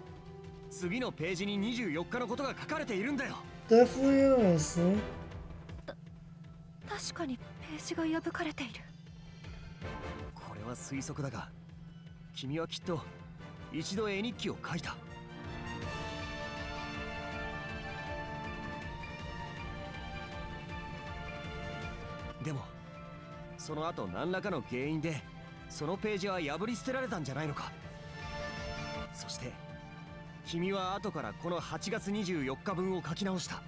Speaker 2: 次のページに24日のことが書かれているんだよ
Speaker 1: Definitely awesome.
Speaker 3: 確かにページが破かれている
Speaker 2: これは推測だが君はきっと一度絵日記を書いたでもその後何らかの原因でそのページは破り捨てられたんじゃないのか？そして君は後からこの8月24日分を書き直した。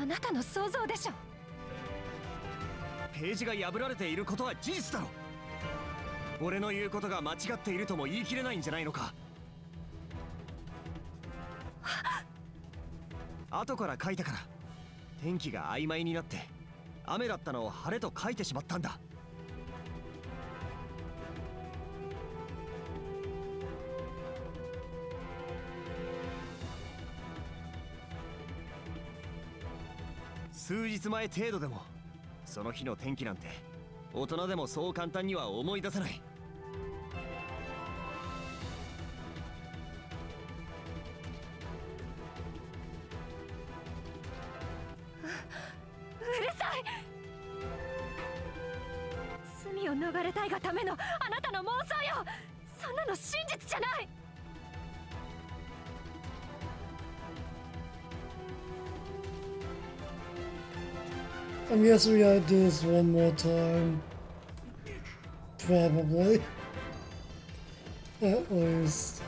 Speaker 3: あなたの想像でしょ。
Speaker 2: ページが破られていることは事実だろ。俺の言うことが間違っているとも言い切れないんじゃないのか？後から書いたから天気が曖昧になって雨だったのを晴れと書いてしまったんだ。数日前程度でもその日の天気なんて大人でもそう簡単には思い出せない。
Speaker 3: れたいがためのあなたの妄想よそんなの真実じゃない
Speaker 1: I'm guessing we gotta do this one more time. Probably. At least.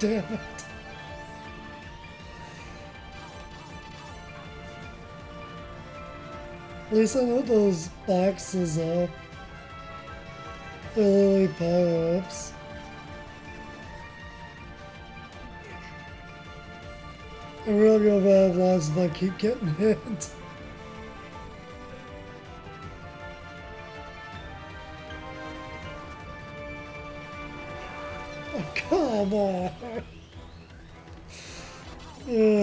Speaker 1: Damn it. At least I know those boxes are. They're literally power-ups. I really go bad lives if I keep getting hit. Oh, come on. Ugh.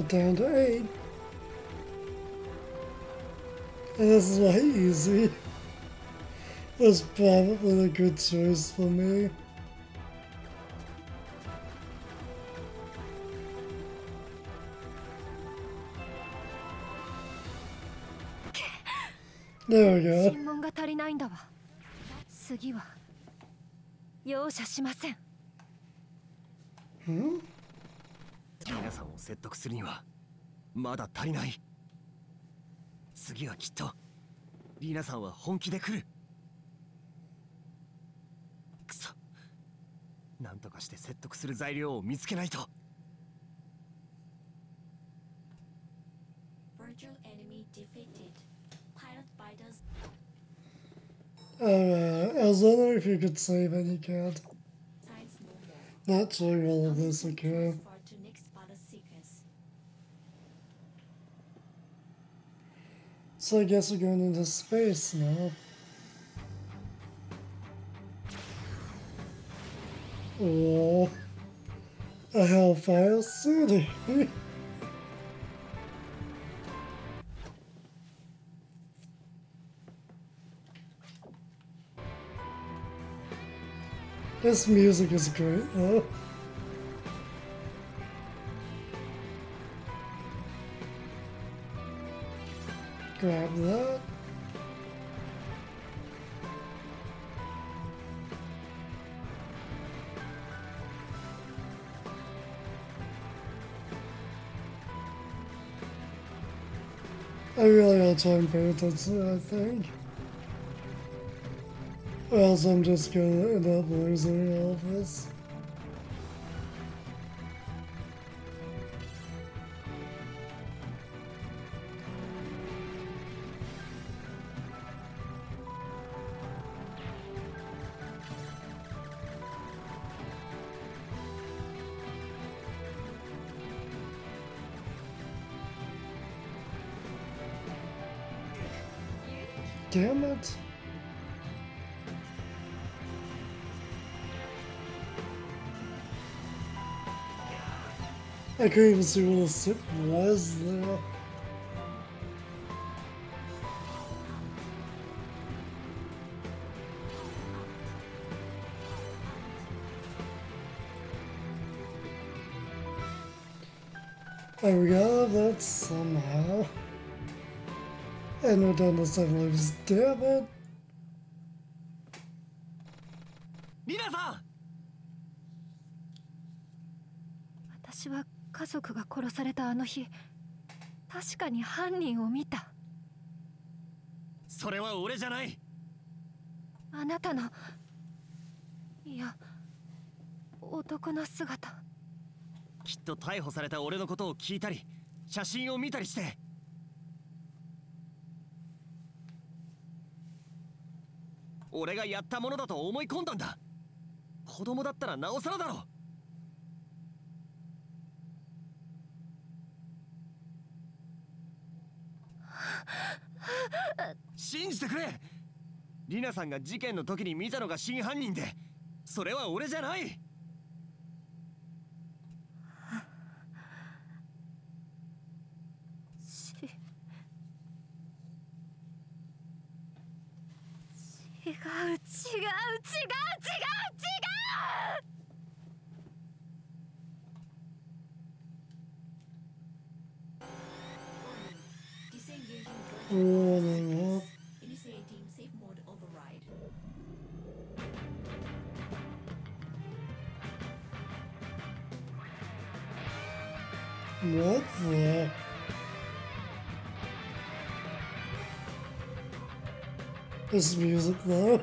Speaker 1: But down to eight. And this is why easy was probably a good choice for me. There we go.
Speaker 3: 尋問が足りないんだわ次は容赦しません
Speaker 2: 皆さんを 説得するにはまだ足りない次はきっとリーナさんは本気で来るくそなんとかして説得する材料を見つけないと
Speaker 6: Virtual enemy defeated. Pilot Biden's
Speaker 1: Alright, I was wondering if you could save
Speaker 6: no more.
Speaker 1: Not sure all of this, okay. So I guess we're going into space now. Oh, a Hellfire City. this music is great though. Grab that. I really try and pay attention, I think. Or else I'm just gonna end up losing all of this. Damn it. I couldn't even see where the sip was there. There we go, that somehow. And we're done the seven lives, damn it!
Speaker 2: リナさん
Speaker 3: 私は家族が殺されたあの日。確かに犯人を見た。
Speaker 2: それは俺じゃない。
Speaker 3: あなたの。いや男の姿。
Speaker 2: きっと逮捕された俺のことを聞いたり写真を見たりして。俺がやったものだと思い込んだんだ。子供だったらなおさらだろ。信じてくれ。リナさんが事件の時に見たのが真犯人でそれは俺じゃない
Speaker 3: ち違う違う違う違う違う
Speaker 6: Disengaging
Speaker 1: Warning up.
Speaker 6: Initiating safe mode override.
Speaker 1: What the? This music though.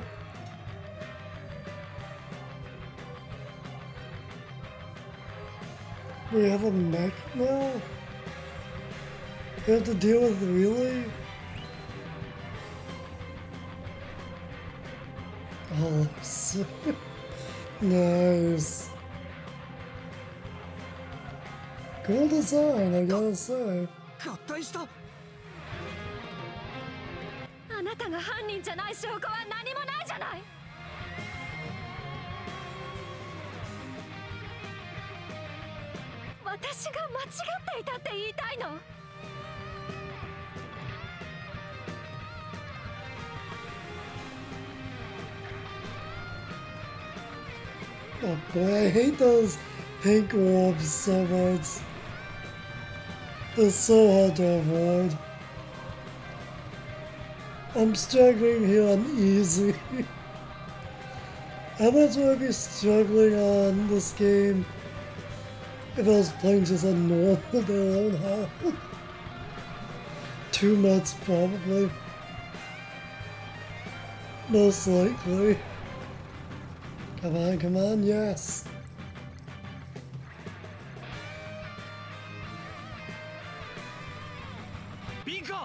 Speaker 1: We have a mech now? We have to deal with really? Oh, so nice. Cool design, I gotta say.
Speaker 2: 合体した
Speaker 3: あなたが犯人じゃない証拠は何もないじゃない 私が間違っていたって言いたいの
Speaker 1: Oh boy, I hate those pink orbs so much. They're so hard to avoid. I'm struggling here on easy. How much would I be struggling on this game If I was playing just on normal their own hard? Too much probably. Most likely. Come on, come on, yes.
Speaker 2: ビンコ
Speaker 4: はい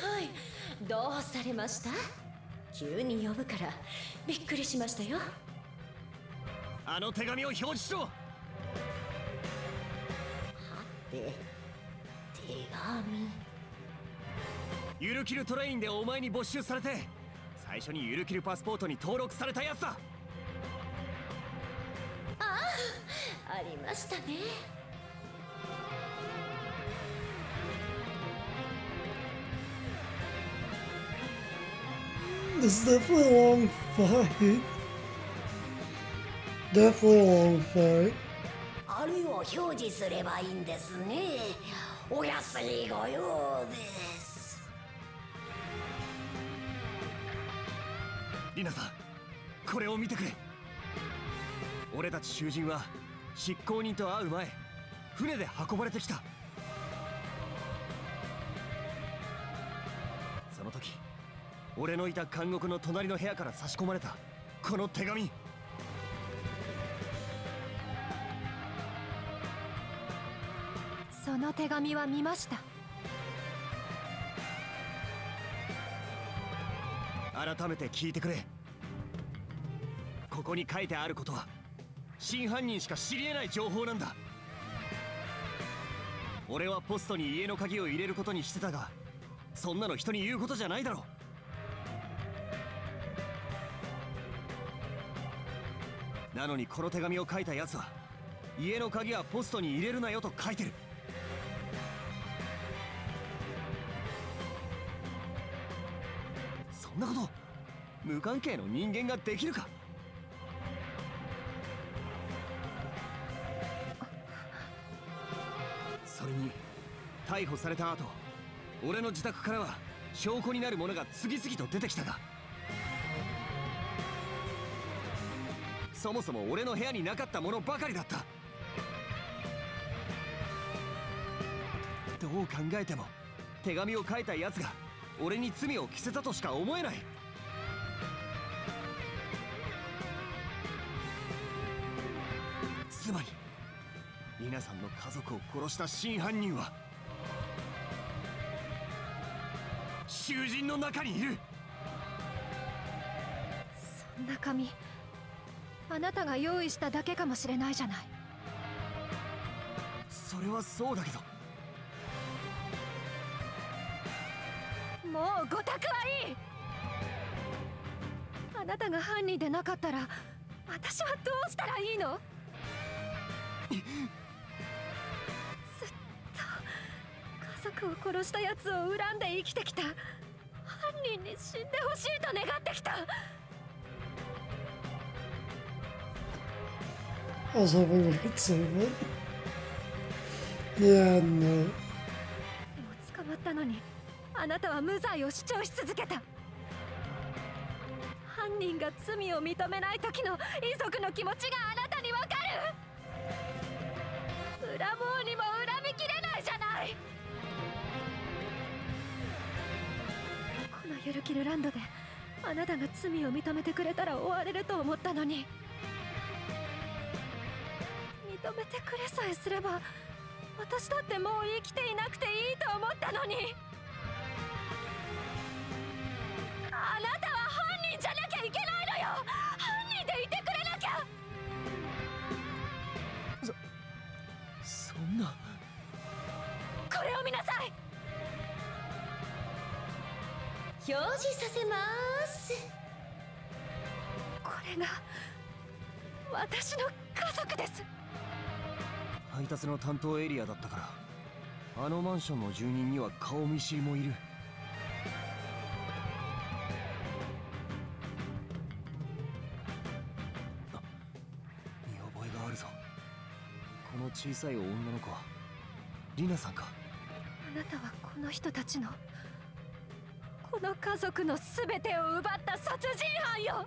Speaker 4: はいどうされました急に呼ぶからびっくりしましたよ
Speaker 2: あの手紙を表示しろ。
Speaker 4: で手紙。
Speaker 2: ゆるキルトレインでお前に没収されて最初にゆるキルパスポートに登録されたやつだ。
Speaker 5: ありましたね。
Speaker 1: This is definitely a long fight. Fight.
Speaker 5: あるいは表示すればいいんですね。お安いご用です。
Speaker 2: リナさんこれを見てくれ。俺たち囚人は執行人と会う前船で運ばれてきた。その時俺のいた監獄の隣の部屋から差し込まれた。この手紙
Speaker 3: その手紙は見ました。
Speaker 2: 改めて聞いてくれ。ここに書いてあることは真犯人しか知り得ない情報なんだ。俺はポストに家の鍵を入れることにしてたがそんなの人に言うことじゃないだろなのにこの手紙を書いた奴は家の鍵はポストに入れるなよと書いてる。んなこと。無関係の人間ができるか。それに逮捕された後俺の自宅からは証拠になるものが次々と出てきたが。そもそも俺の部屋になかったものばかりだった。どう考えても手紙を書いた奴が俺に罪を着せたとしか思えない。つまりリナさんの家族を殺した真犯人は囚人の中にいる。
Speaker 3: そんな紙あなたが用意しただけかもしれないじゃない。
Speaker 2: それはそうだけど
Speaker 3: もうごたくはいい。あなたが犯人でなかったら私はどうしたらいいの？ずっと家族を殺したやつを恨んで生きてきた。犯人に死んでほしいと願ってきた。
Speaker 1: I was hoping we could save it. Yeah, no.
Speaker 3: でも捕まったのにあなたは無罪を主張し続けた。犯人が罪を認めない時の遺族の気持ちがあなたにわかる。恨もうにも恨みきれないじゃない。このゆるキルランドであなたが罪を認めてくれたら終われると思ったのに。認めてくれさえすれば私だってもう生きていなくていいと思ったのに。あなたは犯人じゃなきゃいけないのよ。犯人でいてくれなきゃ。
Speaker 2: そんな。
Speaker 3: これを見なさい。
Speaker 5: 表示させます。
Speaker 3: これが私の家族です。
Speaker 2: 配達の担当エリアだったからあのマンションの住人には顔見知りもいる小さい女の子リナさんか？
Speaker 3: あなたはこの人たちのこの家族の全てを奪った殺人犯よ！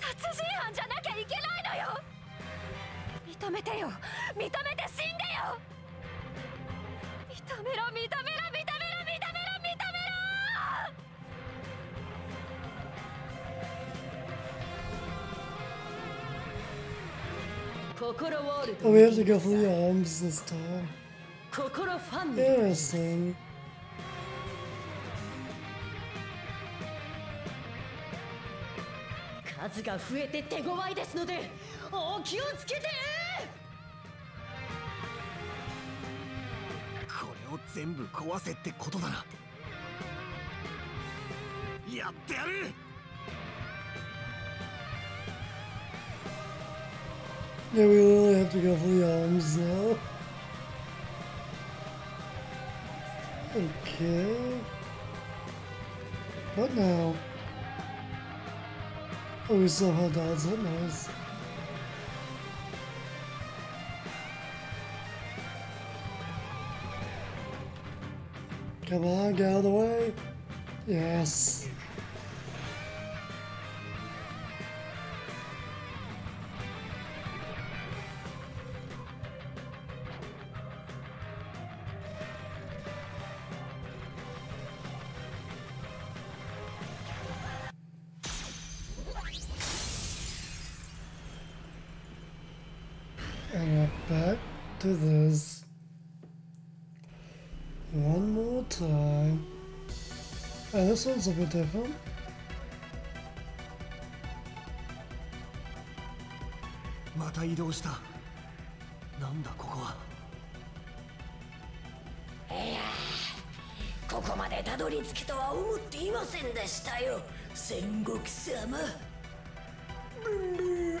Speaker 3: 殺人犯じゃなきゃいけないのよ！認めてよ！認めて死んでよ！認めろ！認めろ！
Speaker 1: Oh, we have to go through the arms this time. Interesting.
Speaker 4: 数が増えて手強いですのでお気をつけて
Speaker 2: を全部壊せってことだなやってやる
Speaker 1: Yeah, we literally have to go for the arms now. Okay. What now? Oh, we somehow dodged that nice. Come on, get out of the way. Yes. Time. And this one's a bit different.
Speaker 2: また移動したなんだここは
Speaker 4: ここまでたどり着くとは思っていませんでしたよ戦国様ブンブン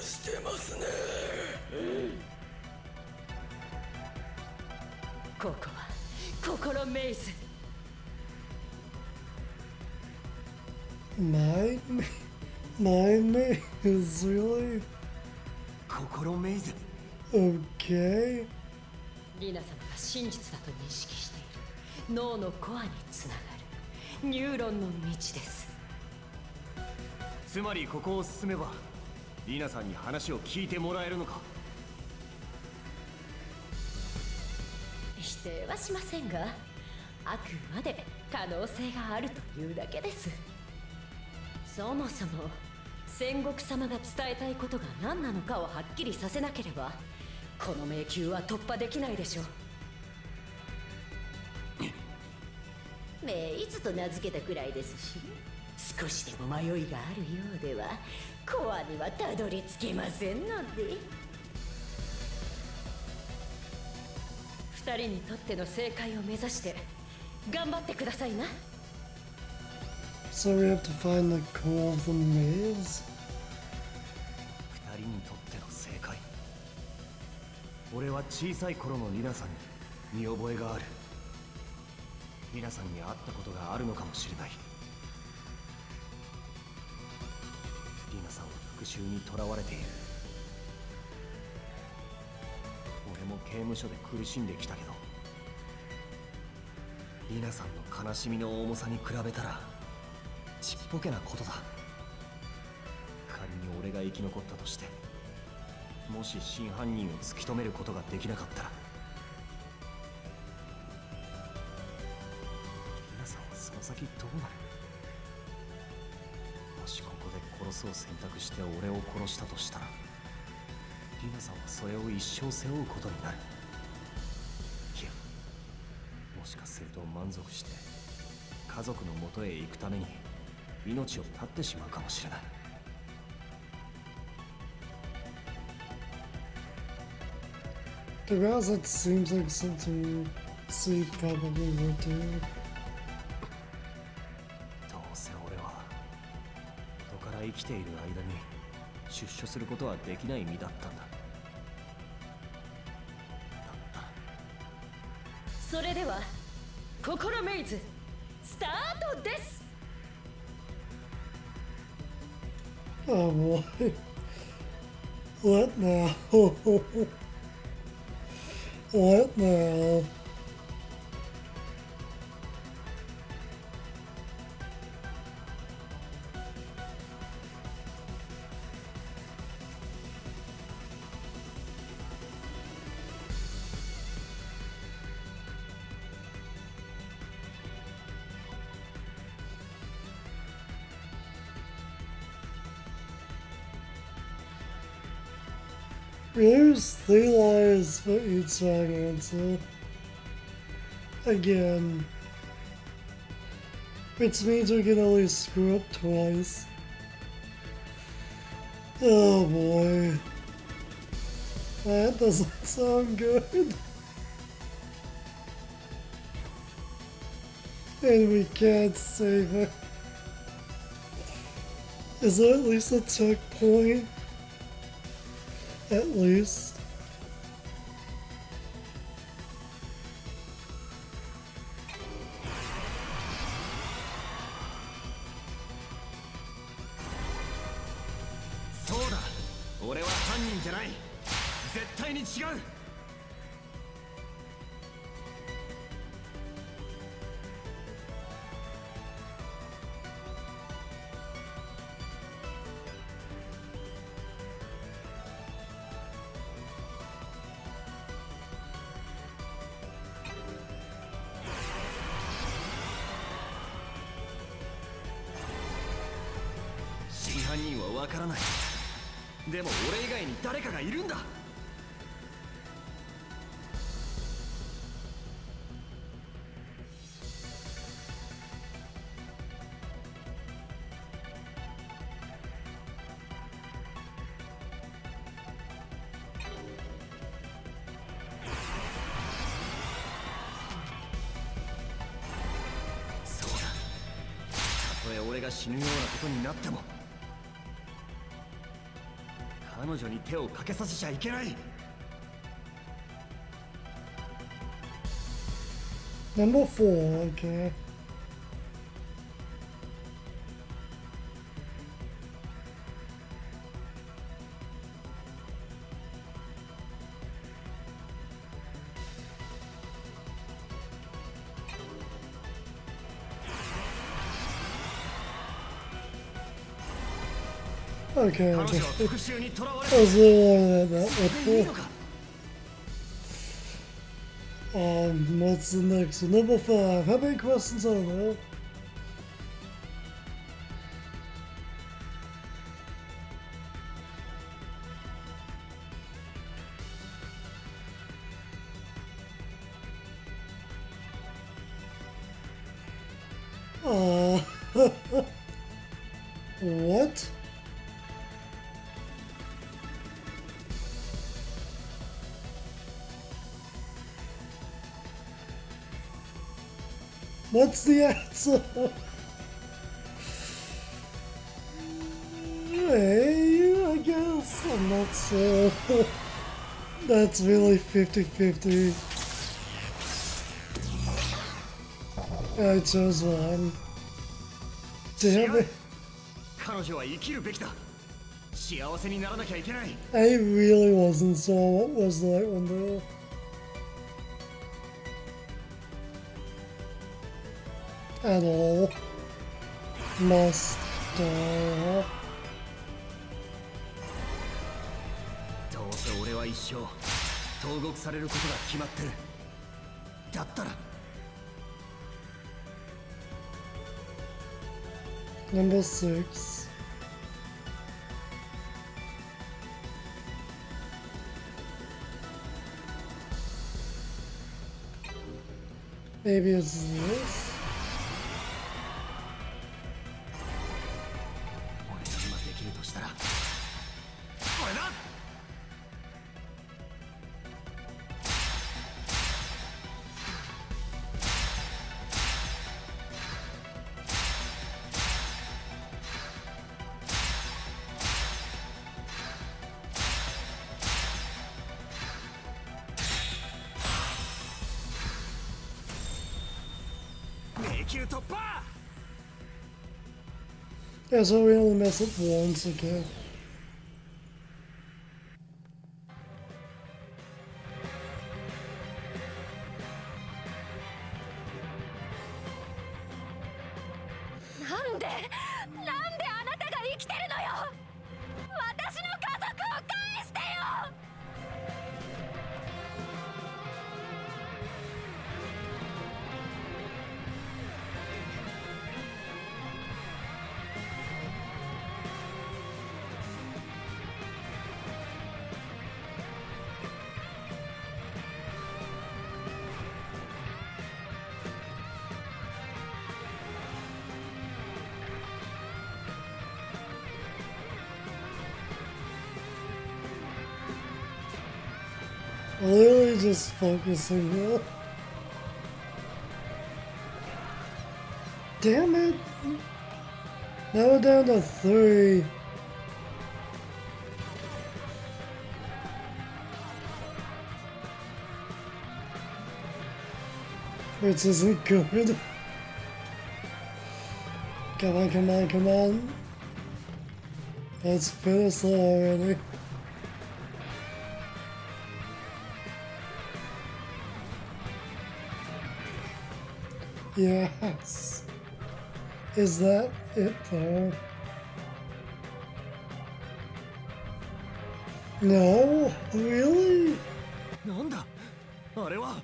Speaker 4: してますねここは心メイズ
Speaker 1: My, my name is really
Speaker 2: 心メイズ
Speaker 1: okay.
Speaker 4: リナ様が真実だと認識している。脳のコアにつながる。ニューロンの道です。
Speaker 2: つまりここを進めばリナさんに話を聞いてもらえるのか
Speaker 4: 定はしませんがあくまで可能性があるというだけです。そもそも戦国様が伝えたいことが何なのかをはっきりさせなければこの迷宮は突破できないでしょう。メイズと名付けたくらいですし少しでも迷いがあるようではコアにはたどり着けませんので。二人にとっての正解を目指して頑張ってくださいな。
Speaker 1: So we have to find the core of the maze.
Speaker 2: 二人にとっての正解。俺は小さい頃のリナさんに見覚えがある。リナさんに会ったことがあるのかもしれない。リナさんは復讐にとらわれているも刑務所で苦しんできたけどリナさんの悲しみの重さに比べたらちっぽけなことだ。仮に俺が生き残ったとしてもし真犯人を突き止めることができなかったら皆さんはその先どうなる？もしここで殺すを選択して俺を殺したとしたらリナさんはそれを一生背負うことになる。いやもしかすると満足して家族のもとへ行くために命を絶ってしまうかもしれない。
Speaker 1: Be honest, that seems like something Steve probably would do.
Speaker 2: どうせ俺は元から生きている間に出所することはできない身だったんだ
Speaker 4: それでは心メイズスタートです
Speaker 1: あもう What now? な There's three liars for each wrong answer. Again. Which means we can only screw up twice. Oh boy. That doesn't sound good. And we can't save it. Is there at least a checkpoint? At least.
Speaker 2: が死ぬようなことになっても彼女に手をかけさせちゃいけない
Speaker 1: Number four, okay. Okay, I was really that. um, what's the next? Number five. How many questions are there? What's the answer? Hey, I guess. I'm not sure. That's really 50 50. I chose one.
Speaker 2: 違
Speaker 1: Damn
Speaker 2: う
Speaker 1: it.
Speaker 2: 彼女は生きるべきだ幸せにならなきゃいけない
Speaker 1: I really wasn't sure what was the right one though. At all. Must die.
Speaker 2: どうせ俺は一生投獄されることが決まってるだったら
Speaker 1: Number six. Maybe it's this. Yeah, so we only mess up once, okay. " focusing here. Damn it! Now we're down to three. Which isn't good. Come on, come on, come on. Let's finish already. Yes. Is that it though? No? Really?
Speaker 2: なんだ？あれは？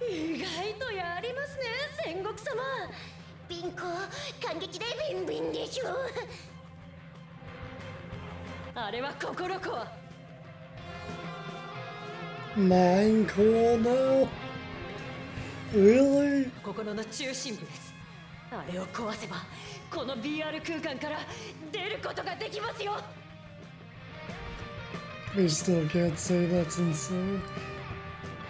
Speaker 4: 意外とやりますね戦国様
Speaker 5: ビンコ感激でビンビンでしょ
Speaker 4: あれは心コア
Speaker 1: Mine core now? Really?
Speaker 4: 心の中心部ですあれを壊せばこの BR 空間から出ることができますよ
Speaker 1: We still can't say that's insane.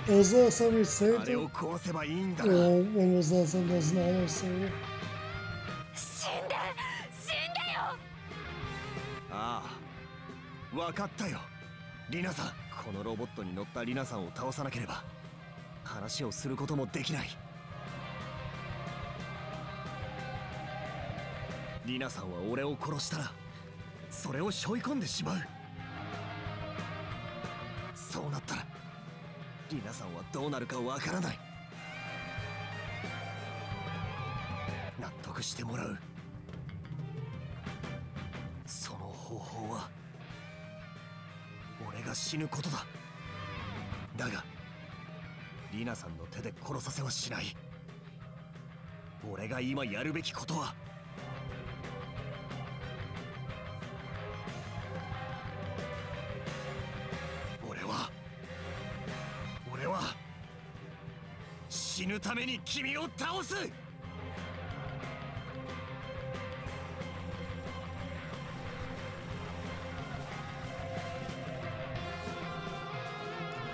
Speaker 1: When was the last time we
Speaker 2: あ
Speaker 1: saved
Speaker 2: れ
Speaker 1: it?
Speaker 2: を壊せばいいんだな
Speaker 1: Well, when was the last time there was an auto save?
Speaker 4: 死んで死んでよ
Speaker 2: ああ分かったよリナさんこのロボットに乗ったリナさんを倒さなければ話をすることもできない。リナさんは俺を殺したらそれを背負い込んでしまう。そうなったらリナさんはどうなるかわからない。納得してもらう。その方法は俺が死ぬことだ。だがリナさんの手で殺させはしない。俺が今やるべきことは。俺は俺は死ぬために君を倒す。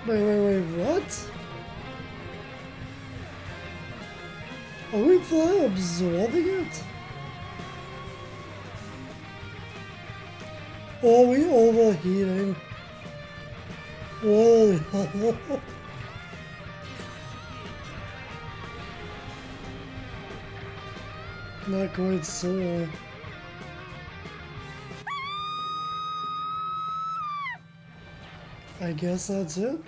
Speaker 1: Wait, wait, wait, absorbing it? Are we overheating? Whoa. Oh. Not quite so. I guess that's it.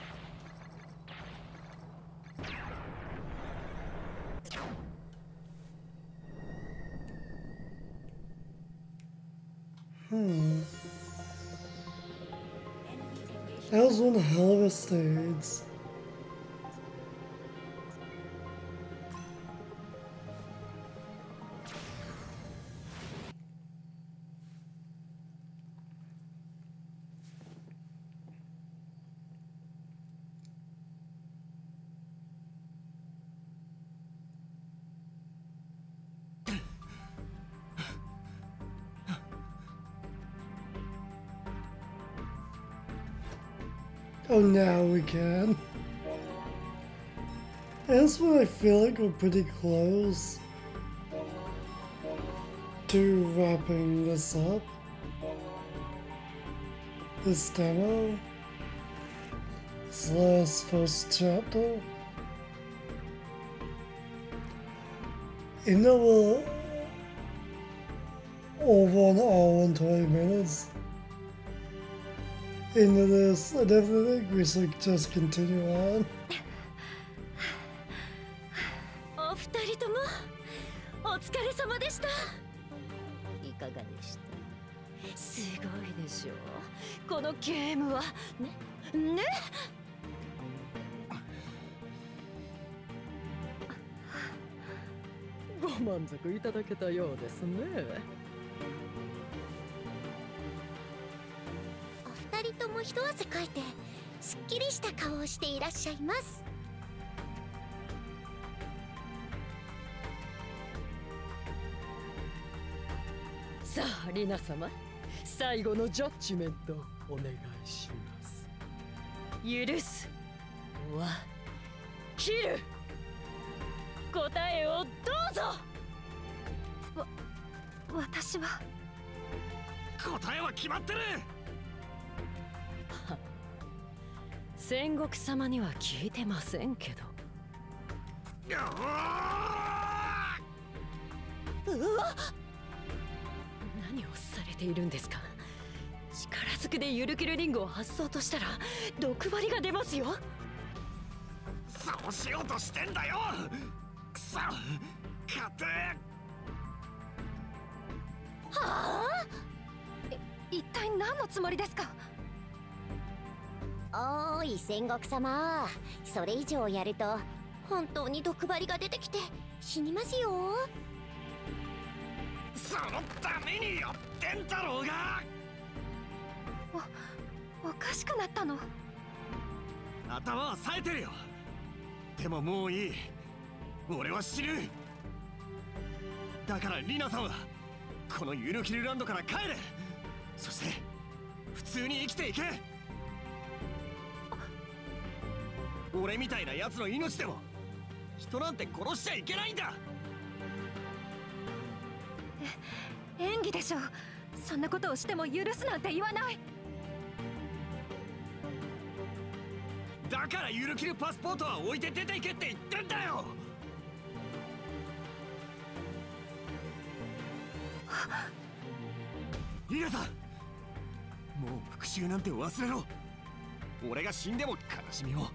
Speaker 1: Oh, now we can. That's when I feel like we're pretty close to wrapping this up. This demo. This last first chapter. Even though we're over an hour and 20 minutes into this. I definitely think we should just continue on.
Speaker 4: お二人ともお疲れ様でした。
Speaker 5: いかがでした？
Speaker 4: すごいでしょう。このゲームは。ね？ね？ご満足いただけたようですね
Speaker 5: 一汗かいてすっきりした顔をしていらっしゃいます。
Speaker 4: さあリナ様最後のジャッジメントをお願いします。許す。は切る。答えをどうぞ。
Speaker 3: 私は。
Speaker 2: 答えは決まってる
Speaker 4: 戦国様には聞いてませんけど。
Speaker 2: うわ
Speaker 4: 何をされているんですか？力ずくでゆるキルリングを発そうとしたら毒針が出ますよ。
Speaker 2: そうしようとしてんだよ！くそ！勝て！
Speaker 3: 一体何のつもりですか？
Speaker 5: おーい戦国様。それ以上やると本当に毒針が出てきて死にますよ。
Speaker 2: そのためにやってんだろうが！
Speaker 3: おかしくなったの？
Speaker 2: 頭は冴えてるよ。でももういい。俺は死ぬ。だからリナさんはこのユルキルランドから帰れ。そして普通に生きていけ俺みたいな奴の命でも人なんて殺しちゃいけないんだ。
Speaker 3: 演技でしょ。そんなことをしても許すなんて言わない。
Speaker 2: だからユルキルパスポートは置いて出ていけって言ってんだよ。リナさんもう復讐なんて忘れろ。俺が死んでも悲しみも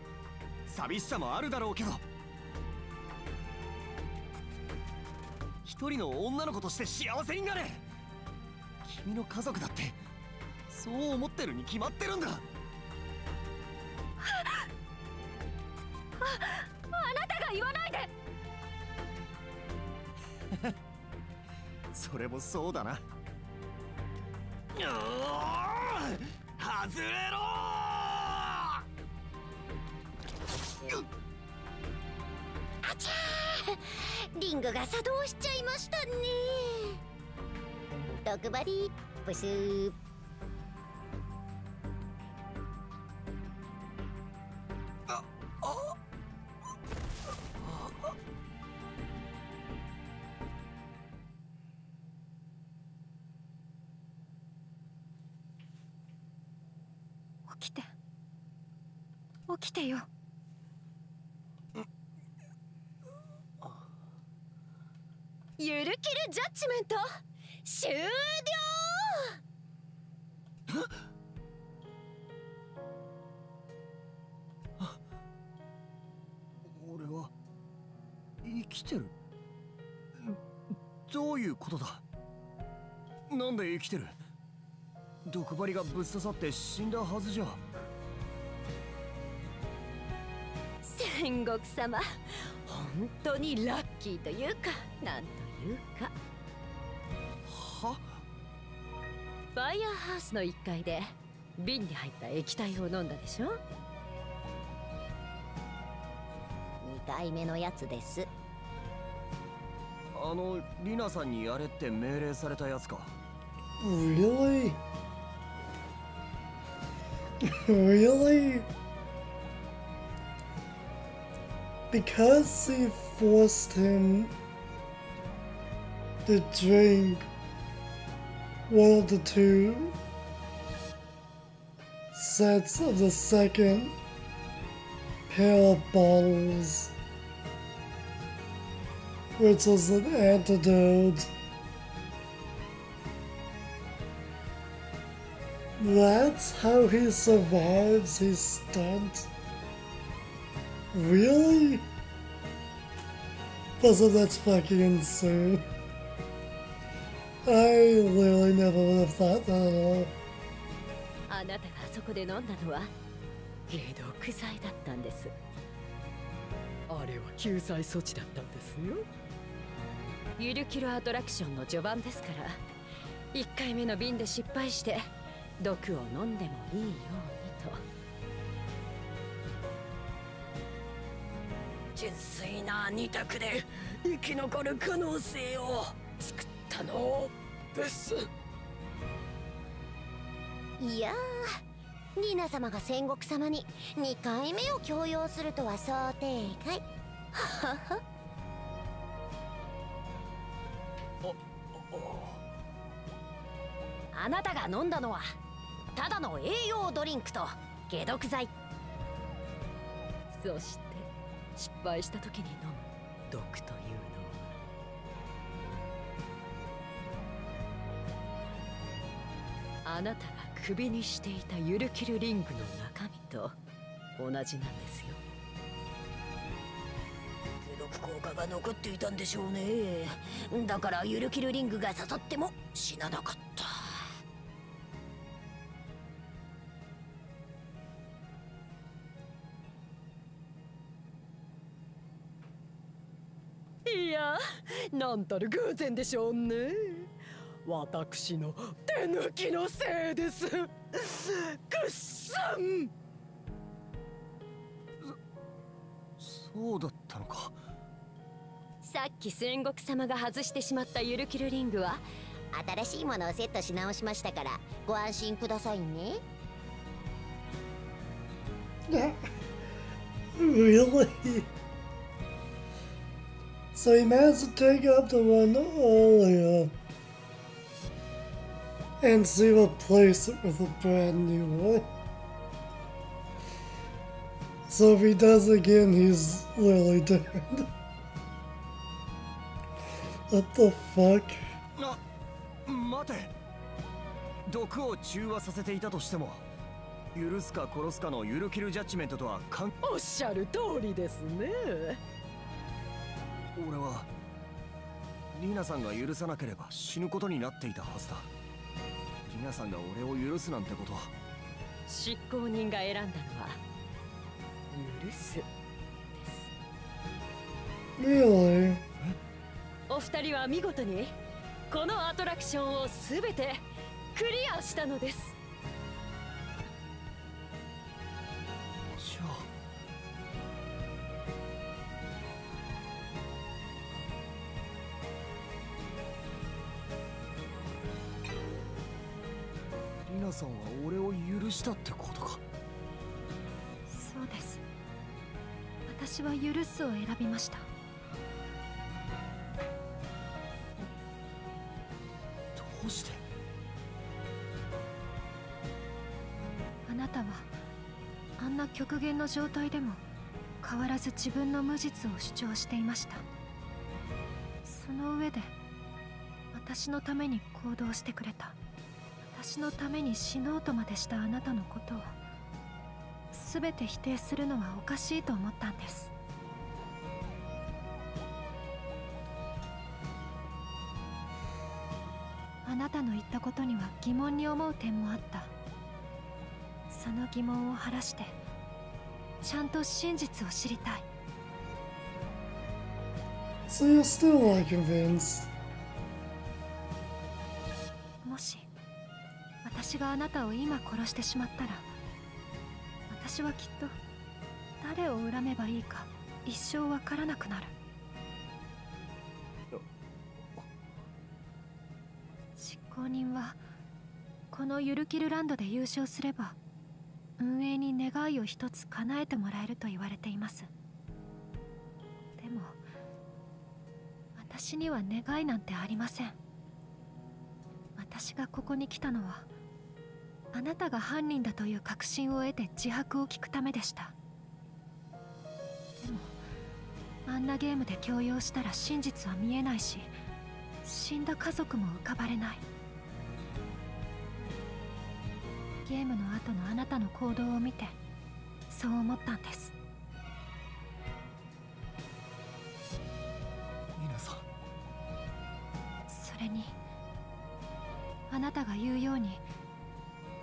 Speaker 2: 寂しさもあるだろうけど。一人の女の子として幸せになれ。君の家族だってそう思ってるに決まってるんだ。
Speaker 3: あなたが言わないで。
Speaker 2: それもそうだな。外れろー
Speaker 5: あちゃー。リングが作動しちゃいましたね。毒針ブス
Speaker 3: 起きて。起きてよ。
Speaker 4: ゆるキルジャッジメント。終了。
Speaker 2: 俺は生きてる？どういうことだ？なんで生きてる？毒針がぶっ刺さって死んだはずじゃ。
Speaker 4: 戦国様本当にラッキーというかなんというか。
Speaker 2: は？
Speaker 4: ファイヤーハウスの1階で瓶に入った液体を飲んだでしょ
Speaker 5: ？2回目のやつです。
Speaker 2: あのリナさんにやれって命令されたやつか
Speaker 1: ？Really? really? Because he forced him to drink one of the two sets of the second pair of bottles, which was an antidote. That's how he survives his stunt? Really? Doesn't that's fucking insane? I literally never would have thought that at all.
Speaker 4: あなたがあそこで飲んだのは解毒剤だったんです。
Speaker 7: あれは救済措置だったんですよ。
Speaker 4: ゆるキルアトラクションの序盤ですから1回目の瓶で失敗して毒を飲んでもいいようにと。
Speaker 7: 純粋な二択で生き残る可能性を作ったのです。
Speaker 5: いやーニナ様が戦国様に2回目を強要するとは想定外。ははあなたが飲んだのはただの栄養ドリンクと解毒剤。
Speaker 4: そして失敗した時に飲む毒というあなたが首にしていたゆるキルリングの中身と同じなんですよ。
Speaker 5: 解毒効果が残っていたんでしょうね。だからゆるキルリングが刺さっても死ななかった。
Speaker 4: いやなんたる偶然でしょうね私の手抜きのせいです。くっさん。
Speaker 2: そうだったのか。
Speaker 5: さっき戦国様が外してしまったゆるキルリングは新しいものをセットし直しましたからご安心くださいね。
Speaker 1: really? So he managed to take up the one earlier and see replace it with a brand new one. So if he does again, he's really dead. what the fuck?
Speaker 2: な待て毒を中和させていたとしても許すか殺すかのゆるキルジャッジメントとは関
Speaker 4: おっしゃる通りですね
Speaker 2: 俺はリナさんが許さなければ死ぬことになっていたはずだリナさんが俺を許すなんてこと。
Speaker 4: 執行人が選んだのは許すです。
Speaker 1: Really?
Speaker 4: お二人は見事にこのアトラクションを全てクリアしたのです
Speaker 2: したってことか。
Speaker 3: そうです。私は許すを選びました。
Speaker 2: どうして？
Speaker 3: あなたはあんな極限の状態でも変わらず自分の無実を主張していました。その上で私のために行動してくれた私のために死のうとまでしたあなたのことを全て否定するのはおかしいと思ったんです。あなたの言ったことには疑問に思う点もあった。その疑問を晴らしてちゃんと真実を知りたい。
Speaker 1: So you're still not convinced?
Speaker 3: 私があなたを今殺してしまったら私はきっと誰を恨めばいいか一生わからなくなる。執行人はこのゆるキルランドで優勝すれば運営に願いを一つ叶えてもらえると言われています。でも私には願いなんてありません。私がここに来たのはあなたが犯人だという確信を得て自白を聞くためでした。でもあんなゲームで強要したら真実は見えないし死んだ家族も浮かばれない。ゲームの後のあなたの行動を見てそう思ったんです。
Speaker 2: リナさん。
Speaker 3: それにあなたが言うように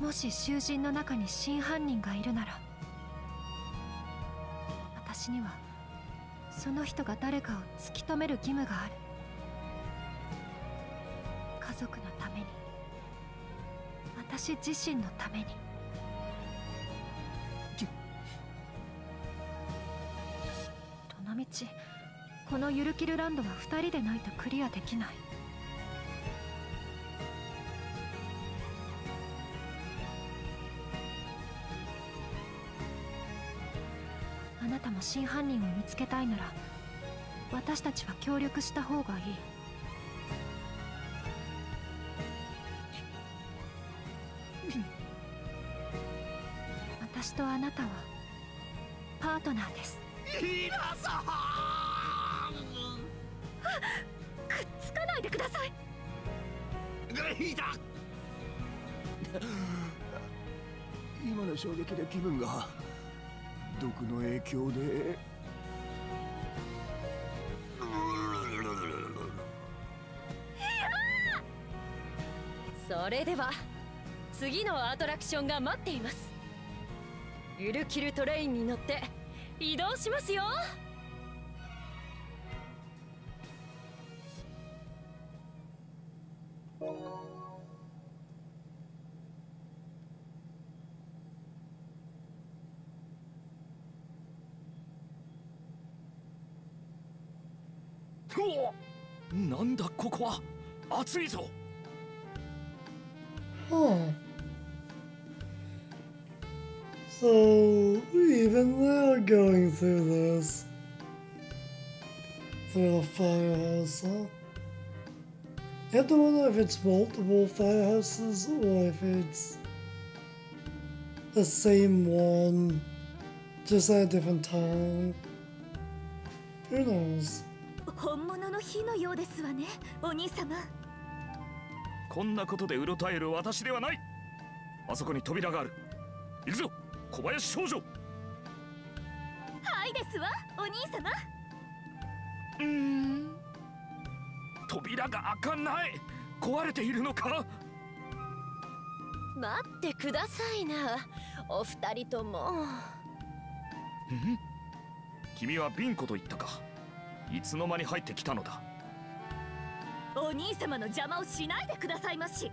Speaker 3: もし囚人の中に真犯人がいるなら私にはその人が誰かを突き止める義務がある。家族のために私自身のために。どのみちこのゆるキルランドは2人でないとクリアできない。あなたも真犯人を見つけたいなら私たちは協力した方がいい。私とあなたはパートナーです。
Speaker 2: リナさ
Speaker 3: くっつかないでください。
Speaker 2: んいた今の衝撃で気分が毒の影響で。
Speaker 4: それでは次のアトラクションが待っています。ゆるキルトレインに乗って移動しますよ。
Speaker 8: なんだここは暑いぞ
Speaker 1: Huh. So, even they're going through this. Through a firehouse, huh? You have to wonder if it's multiple firehouses or if it's the same one, just at a different time. Who knows?
Speaker 3: 本物の火のようですわねお兄様。
Speaker 8: こんなことでうろたえる私ではない。あそこに扉がある。行くぞ小林少女。
Speaker 3: はいですわお兄様。
Speaker 8: うーん。扉が開かない。壊れているのか。
Speaker 4: 待ってくださいな。お二人とも。
Speaker 8: ん。君はビンコと言ったかいつの間に入ってきたのだ？
Speaker 3: お兄様の邪魔をしないでくださいまし。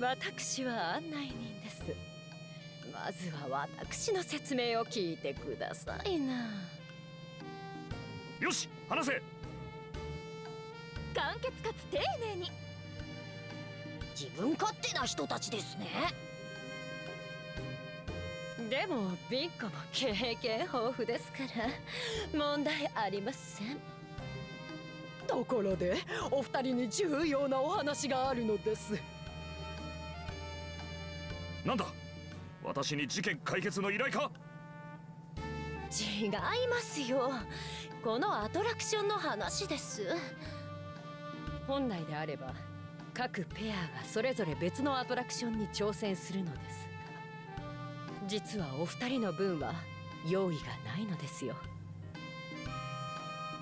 Speaker 4: 私は案内人です。まずは私の説明を聞いてくださいな。
Speaker 8: よし話せ！
Speaker 3: 簡潔かつ丁寧に。
Speaker 5: 自分勝手な人たちですね
Speaker 4: でもビンコも経験豊富ですから問題ありません。
Speaker 7: ところでお二人に重要なお話があるのです。
Speaker 8: なんだ？私に事件解決の依頼か？
Speaker 4: 違いますよ。このアトラクションの話です。本来であれば各ペアがそれぞれ別のアトラクションに挑戦するのです。が実はお二人の分は用意がないのですよ。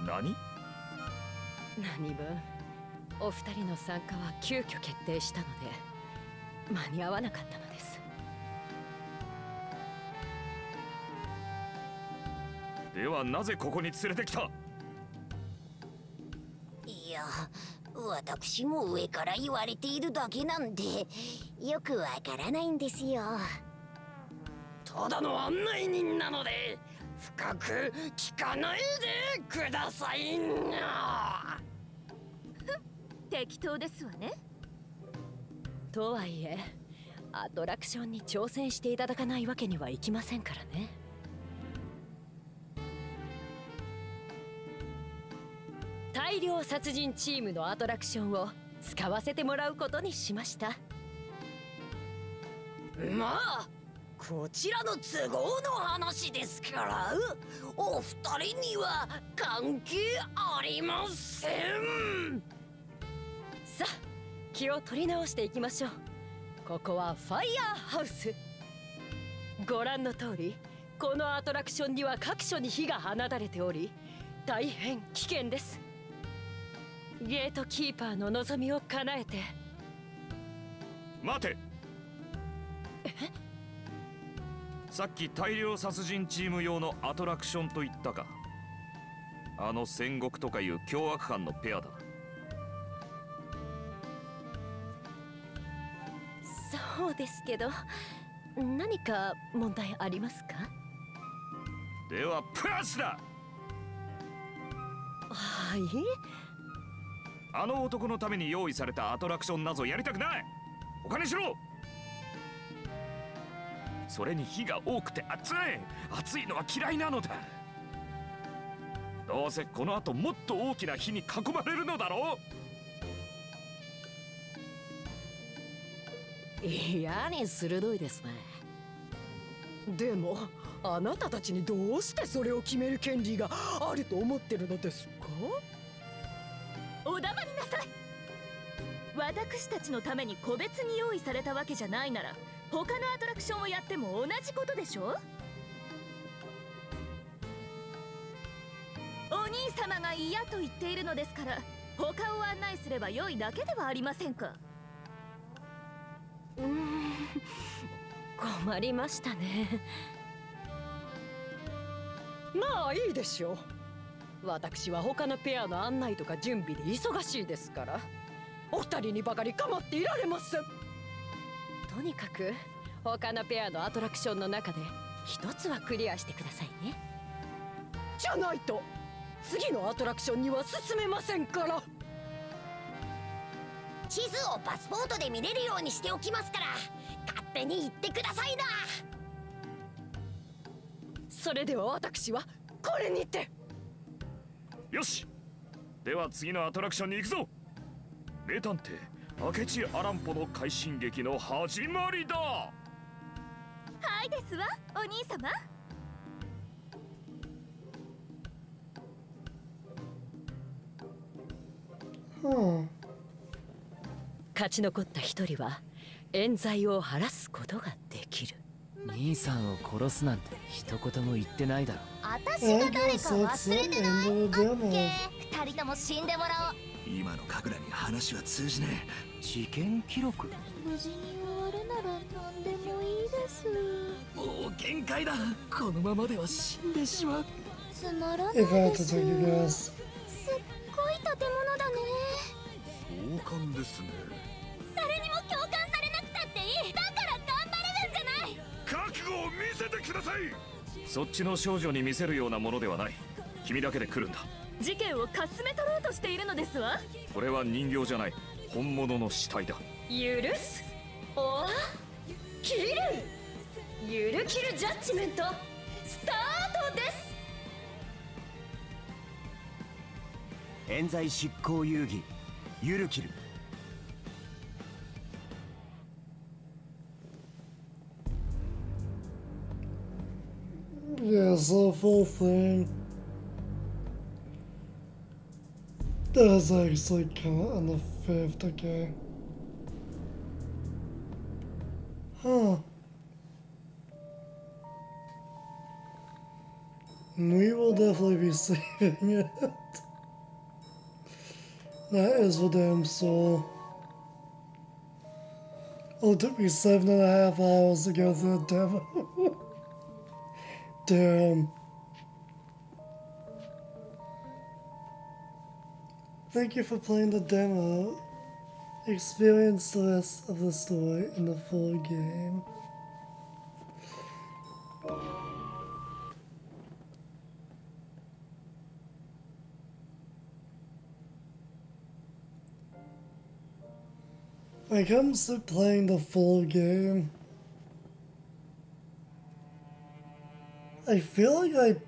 Speaker 8: 何？
Speaker 4: 何分？お二人の参加は急遽決定したので間に合わなかったのです。
Speaker 8: ではなぜここに連れてきた？
Speaker 5: いや私も上から言われているだけなんでよくわからないんですよ
Speaker 7: ただの案内人なので深く聞かないでくださいな。
Speaker 3: 適当ですわね。
Speaker 4: とはいえアトラクションに挑戦していただかないわけにはいきませんからね。大量殺人チームのアトラクションを使わせてもらうことにしました。
Speaker 7: まあこちらの都合の話ですからお二人には関係ありません
Speaker 4: さあ気を取り直していきましょう。ここはファイヤーハウス。ご覧の通りこのアトラクションには各所に火が放たれており大変危険です。ゲートキーパーの望みを叶えて。
Speaker 8: 待てさっき大量殺人チーム用のアトラクションと言ったか。あの戦国とかいう凶悪犯のペアだ。
Speaker 4: そうですけど何か問題ありますか？
Speaker 8: ではプラスだ。
Speaker 4: はい？
Speaker 8: あの男のために用意されたアトラクションなぞやりたくない。他にしろそれに火が多くて熱い。熱いのは嫌いなのだ。どうせこの後もっと大きな火に囲まれるのだろう。
Speaker 7: 嫌に鋭いですね。でもあなたたちにどうしてそれを決める権利があると思ってるのですか？
Speaker 9: お黙りなさい。私たちのために個別に用意されたわけじゃないなら他のアトラクションをやっても同じことでしょ？お兄様が嫌と言っているのですから他を案内すれば良いだけではありませんか？
Speaker 4: うーん困りましたね。
Speaker 7: まあいいでしょう。私は他のペアの案内とか準備で忙しいですからお二人にばかり構っていられません
Speaker 4: とにかく他のペアのアトラクションの中で一つはクリアしてくださいね。
Speaker 7: じゃないと次のアトラクションには進めませんから。
Speaker 5: 地図をパスポートで見れるようにしておきますから勝手に行ってくださいな。
Speaker 7: それでは私はこれにて。
Speaker 8: よし。では次のアトラクションに行くぞ。名探偵明智アランポの快進撃の始まりだ。
Speaker 9: はいですわお兄様？
Speaker 4: 勝ち残った一人は冤罪を晴らすことができる。
Speaker 10: 兄さんを殺すなんて一言も言ってないだろ。
Speaker 5: 私が誰か忘れてない？オッケー二人とも死んでもらおう
Speaker 11: 今の神楽に話は通じね
Speaker 10: 事件記録？
Speaker 3: 無事に終わるなら何でもいいです。
Speaker 11: えもう限界だ。このままでは死んでしまう。
Speaker 3: つまらないです。すっ.ごい建物だね。
Speaker 11: 壮観ですね。
Speaker 3: 誰にも共感されなくたっていい。だから頑張れるんじゃない。
Speaker 8: 覚悟を見せてください。そっちの少女に見せるようなものではない。君だけで来るんだ
Speaker 9: 事件をかすめ取ろうとしているのですわ。
Speaker 8: これは人形じゃない本物の死体だ。
Speaker 4: 許す？お切るゆるキルジャッジメントスタートです。
Speaker 2: 冤罪執行遊戯ゆるきる
Speaker 1: Yeah, so full thing. That's actually kind of on the fifth, okay. Huh. We will definitely be saving it. That is for damn soul. Oh, it took me seven and a half hours to go through the demo. Damn. Thank you for playing the demo. Experience the rest of the story in the full game. When it comes to playing the full game, I feel like I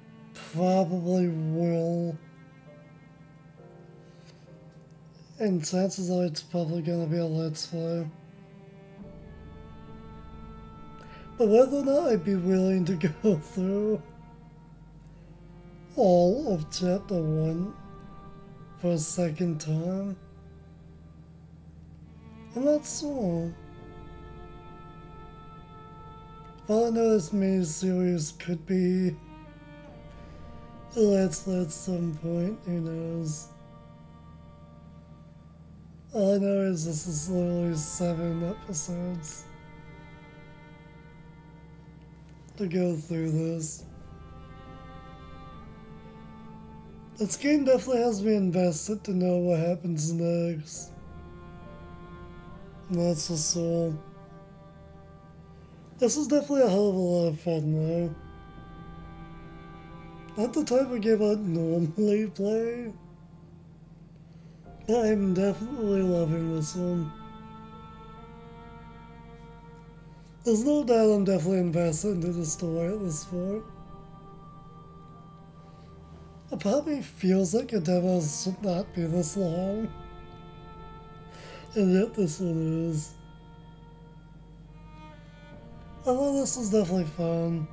Speaker 1: probably will. And chances are it's probably gonna be a let's play. But whether or not I'd be willing to go through all of chapter 1 for a second time, I'm not sure. All I know this miniseries could be let's at some point, who knows. All I know is this is literally seven episodes to go through this. This game definitely has me invested to know what happens next. And that's for sure. This is definitely a hell of a lot of fun though. Not the type of game I'd normally play. I'm definitely loving this one. There's no doubt I'm definitely invested into the story at this point. It probably feels like a demo should not be this long. And yet this one is. Although this was definitely fun.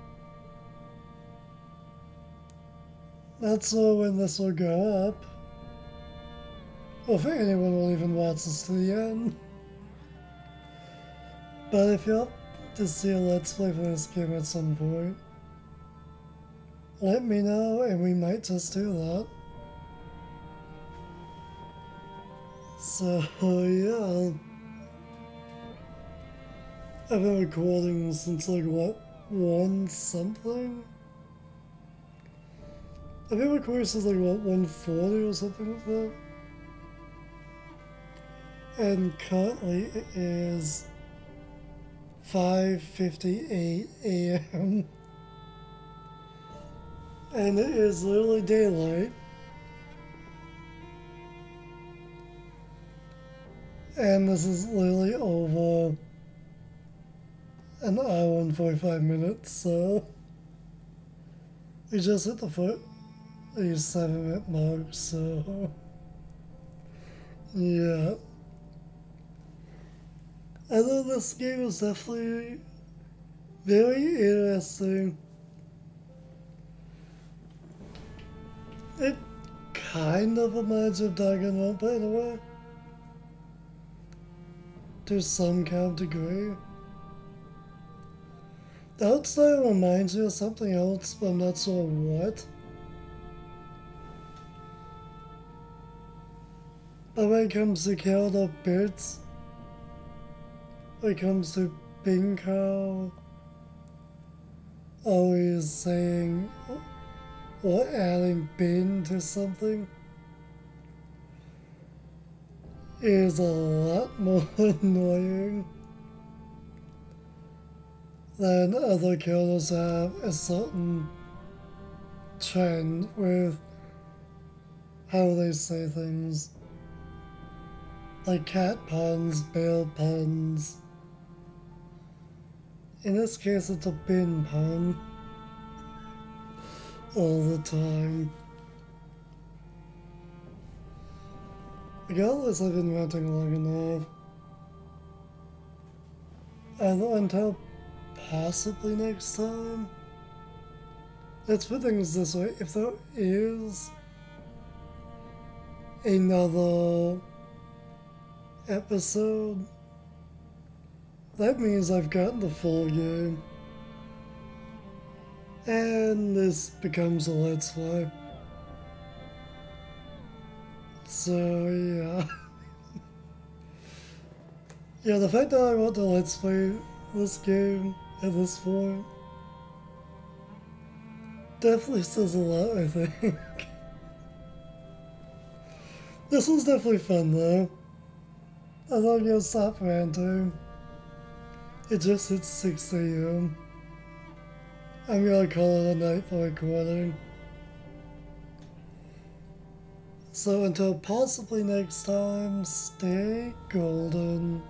Speaker 1: Not sure when this will go up. If anyone will even watch this to the end. But if you're up to see a Let's Play for this game at some point, let me know and we might just do that. So, yeah. I've been recording since like what, one something? I've been recording since like what, 140 or something like that? And currently it is 5.58 a.m. And it is literally daylight. And this is literally over an hour and 45 minutes, so we just hit the foot a seven minute mark, so yeah. I thought this game was definitely very interesting. It kind of reminds me of Danganronpa in a way. To some kind of degree. The outside reminds me of something else, but I'm not sure what. But when it comes to character bits, when it comes um, to Binko, always saying or adding bin to something is a lot more annoying than other characters have a certain trend with how they say things. Like cat puns, bear puns. In this case, it's a bin pun. All the time. Regardless, I've been ranting long enough. And until possibly next time. Let's put things this way, if there is another episode, that means I've gotten the full game. And this becomes a Let's Play. So, yeah. yeah, the fact that I want to Let's Play this game at this point definitely says a lot, I think. this was definitely fun, though. I'm not gonna stop ranting. It just hit 6 a.m. I'm gonna call it a night for recording. So until possibly next time, stay golden.